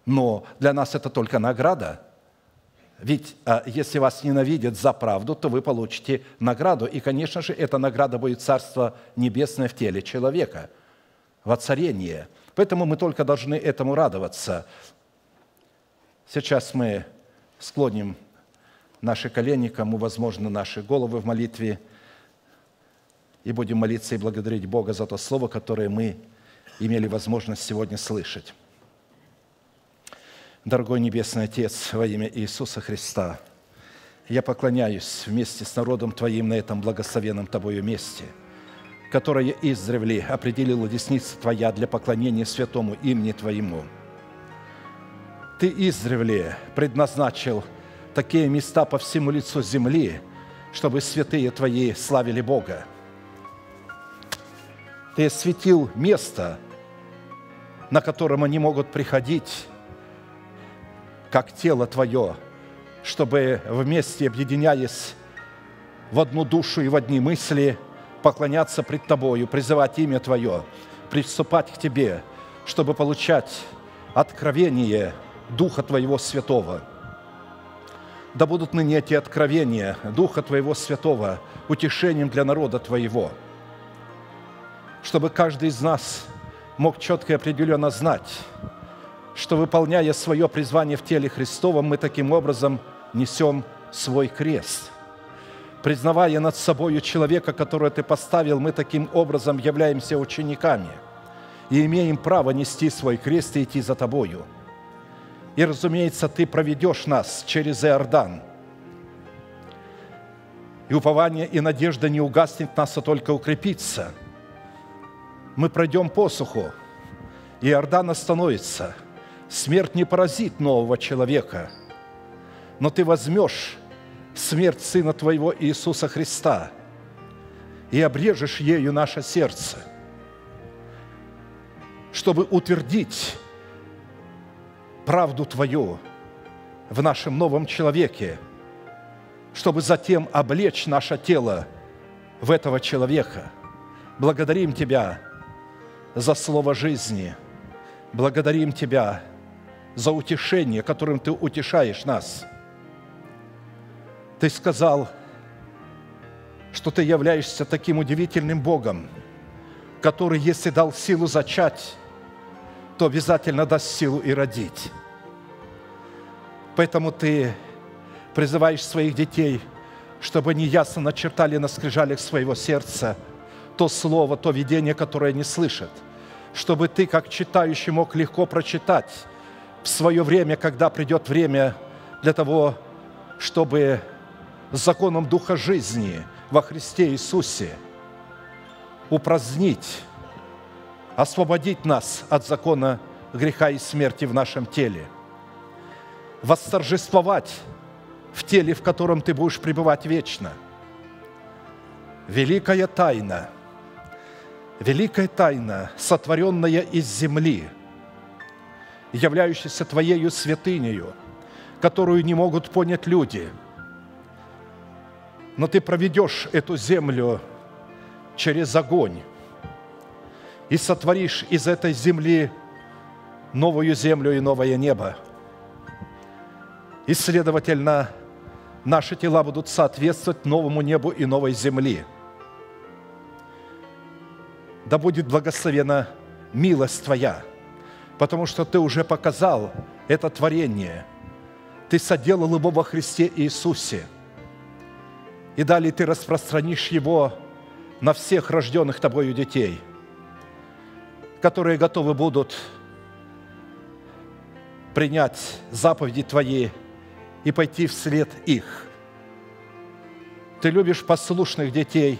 Но для нас это только награда – ведь а, если вас ненавидят за правду, то вы получите награду. И, конечно же, эта награда будет Царство Небесное в теле человека, воцарение. Поэтому мы только должны этому радоваться. Сейчас мы склоним наши колени, кому возможно, наши головы в молитве, и будем молиться и благодарить Бога за то слово, которое мы имели возможность сегодня слышать. Дорогой Небесный Отец, во имя Иисуса Христа, я поклоняюсь вместе с народом Твоим на этом благословенном Тобою месте. которое издревле определила десница Твоя для поклонения святому имени Твоему. Ты издревле предназначил такие места по всему лицу земли, чтобы святые Твои славили Бога. Ты осветил место, на котором они могут приходить, как тело Твое, чтобы вместе, объединяясь в одну душу и в одни мысли – поклоняться пред Тобою, призывать имя Твое, приступать к Тебе, чтобы получать откровение Духа Твоего Святого. Да будут ныне эти откровения Духа Твоего Святого утешением для народа Твоего, чтобы каждый из нас мог четко и определенно знать, что, выполняя свое призвание в теле Христовом, мы таким образом несем свой крест – признавая над собою человека, которого ты поставил, мы таким образом являемся учениками и имеем право нести свой крест и идти за тобою. И, разумеется, ты проведешь нас через Иордан. И упование и надежда не угаснет нас, а только укрепится. Мы пройдем посуху, и Иордан остановится. Смерть не поразит нового человека, но ты возьмешь смерть Сына Твоего Иисуса Христа и обрежешь ею наше сердце, чтобы утвердить правду Твою в нашем новом человеке, чтобы затем облечь наше тело в этого человека. Благодарим Тебя за слово жизни. Благодарим Тебя за утешение, которым Ты утешаешь нас – ты сказал, что ты являешься таким удивительным Богом, который, если дал силу зачать, то обязательно даст силу и родить. Поэтому ты призываешь своих детей, чтобы они ясно начертали на скрижалях своего сердца то слово, то видение, которое они слышат, чтобы ты, как читающий, мог легко прочитать в свое время, когда придет время для того, чтобы законом Духа жизни во Христе Иисусе, упразднить, освободить нас от закона греха и смерти в нашем теле, восторжествовать в теле, в котором ты будешь пребывать вечно. Великая тайна, великая тайна, сотворенная из земли, являющаяся Твоею святынею, которую не могут понять люди – но ты проведешь эту землю через огонь и сотворишь из этой земли новую землю и новое небо. И, следовательно, наши тела будут соответствовать новому небу и новой земли. Да будет благословена милость Твоя, потому что Ты уже показал это творение. Ты соделал его во Христе Иисусе – и далее ты распространишь его на всех рожденных тобою детей, которые готовы будут принять заповеди Твои и пойти вслед их. Ты любишь послушных детей.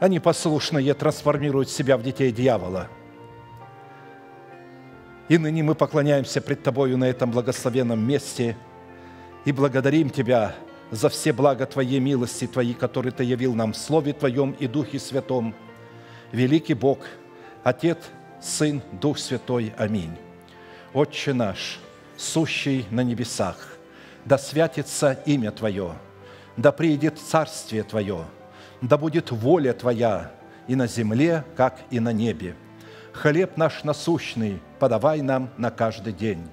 Они послушные трансформируют себя в детей дьявола. И ныне мы поклоняемся пред Тобою на этом благословенном месте и благодарим Тебя – за все блага Твоей милости Твои, которые Ты явил нам в Слове Твоем и Духе Святом. Великий Бог, Отец, Сын, Дух Святой. Аминь. Отче наш, сущий на небесах, да святится имя Твое, да приедет Царствие Твое, да будет воля Твоя и на земле, как и на небе. Хлеб наш насущный подавай нам на каждый день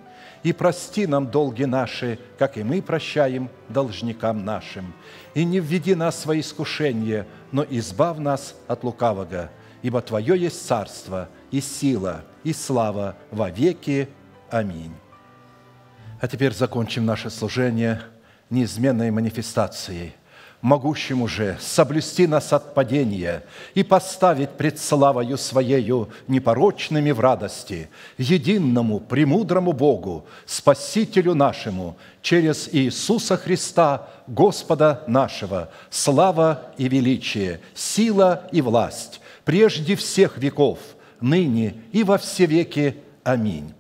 и прости нам долги наши, как и мы прощаем должникам нашим. И не введи нас в свои искушения, но избав нас от лукавого, ибо Твое есть царство, и сила, и слава во веки. Аминь. А теперь закончим наше служение неизменной манифестацией. Могущему же соблюсти нас от падения и поставить пред славою Своею непорочными в радости, единому, премудрому Богу, Спасителю нашему, через Иисуса Христа, Господа нашего, слава и величие, сила и власть, прежде всех веков, ныне и во все веки. Аминь.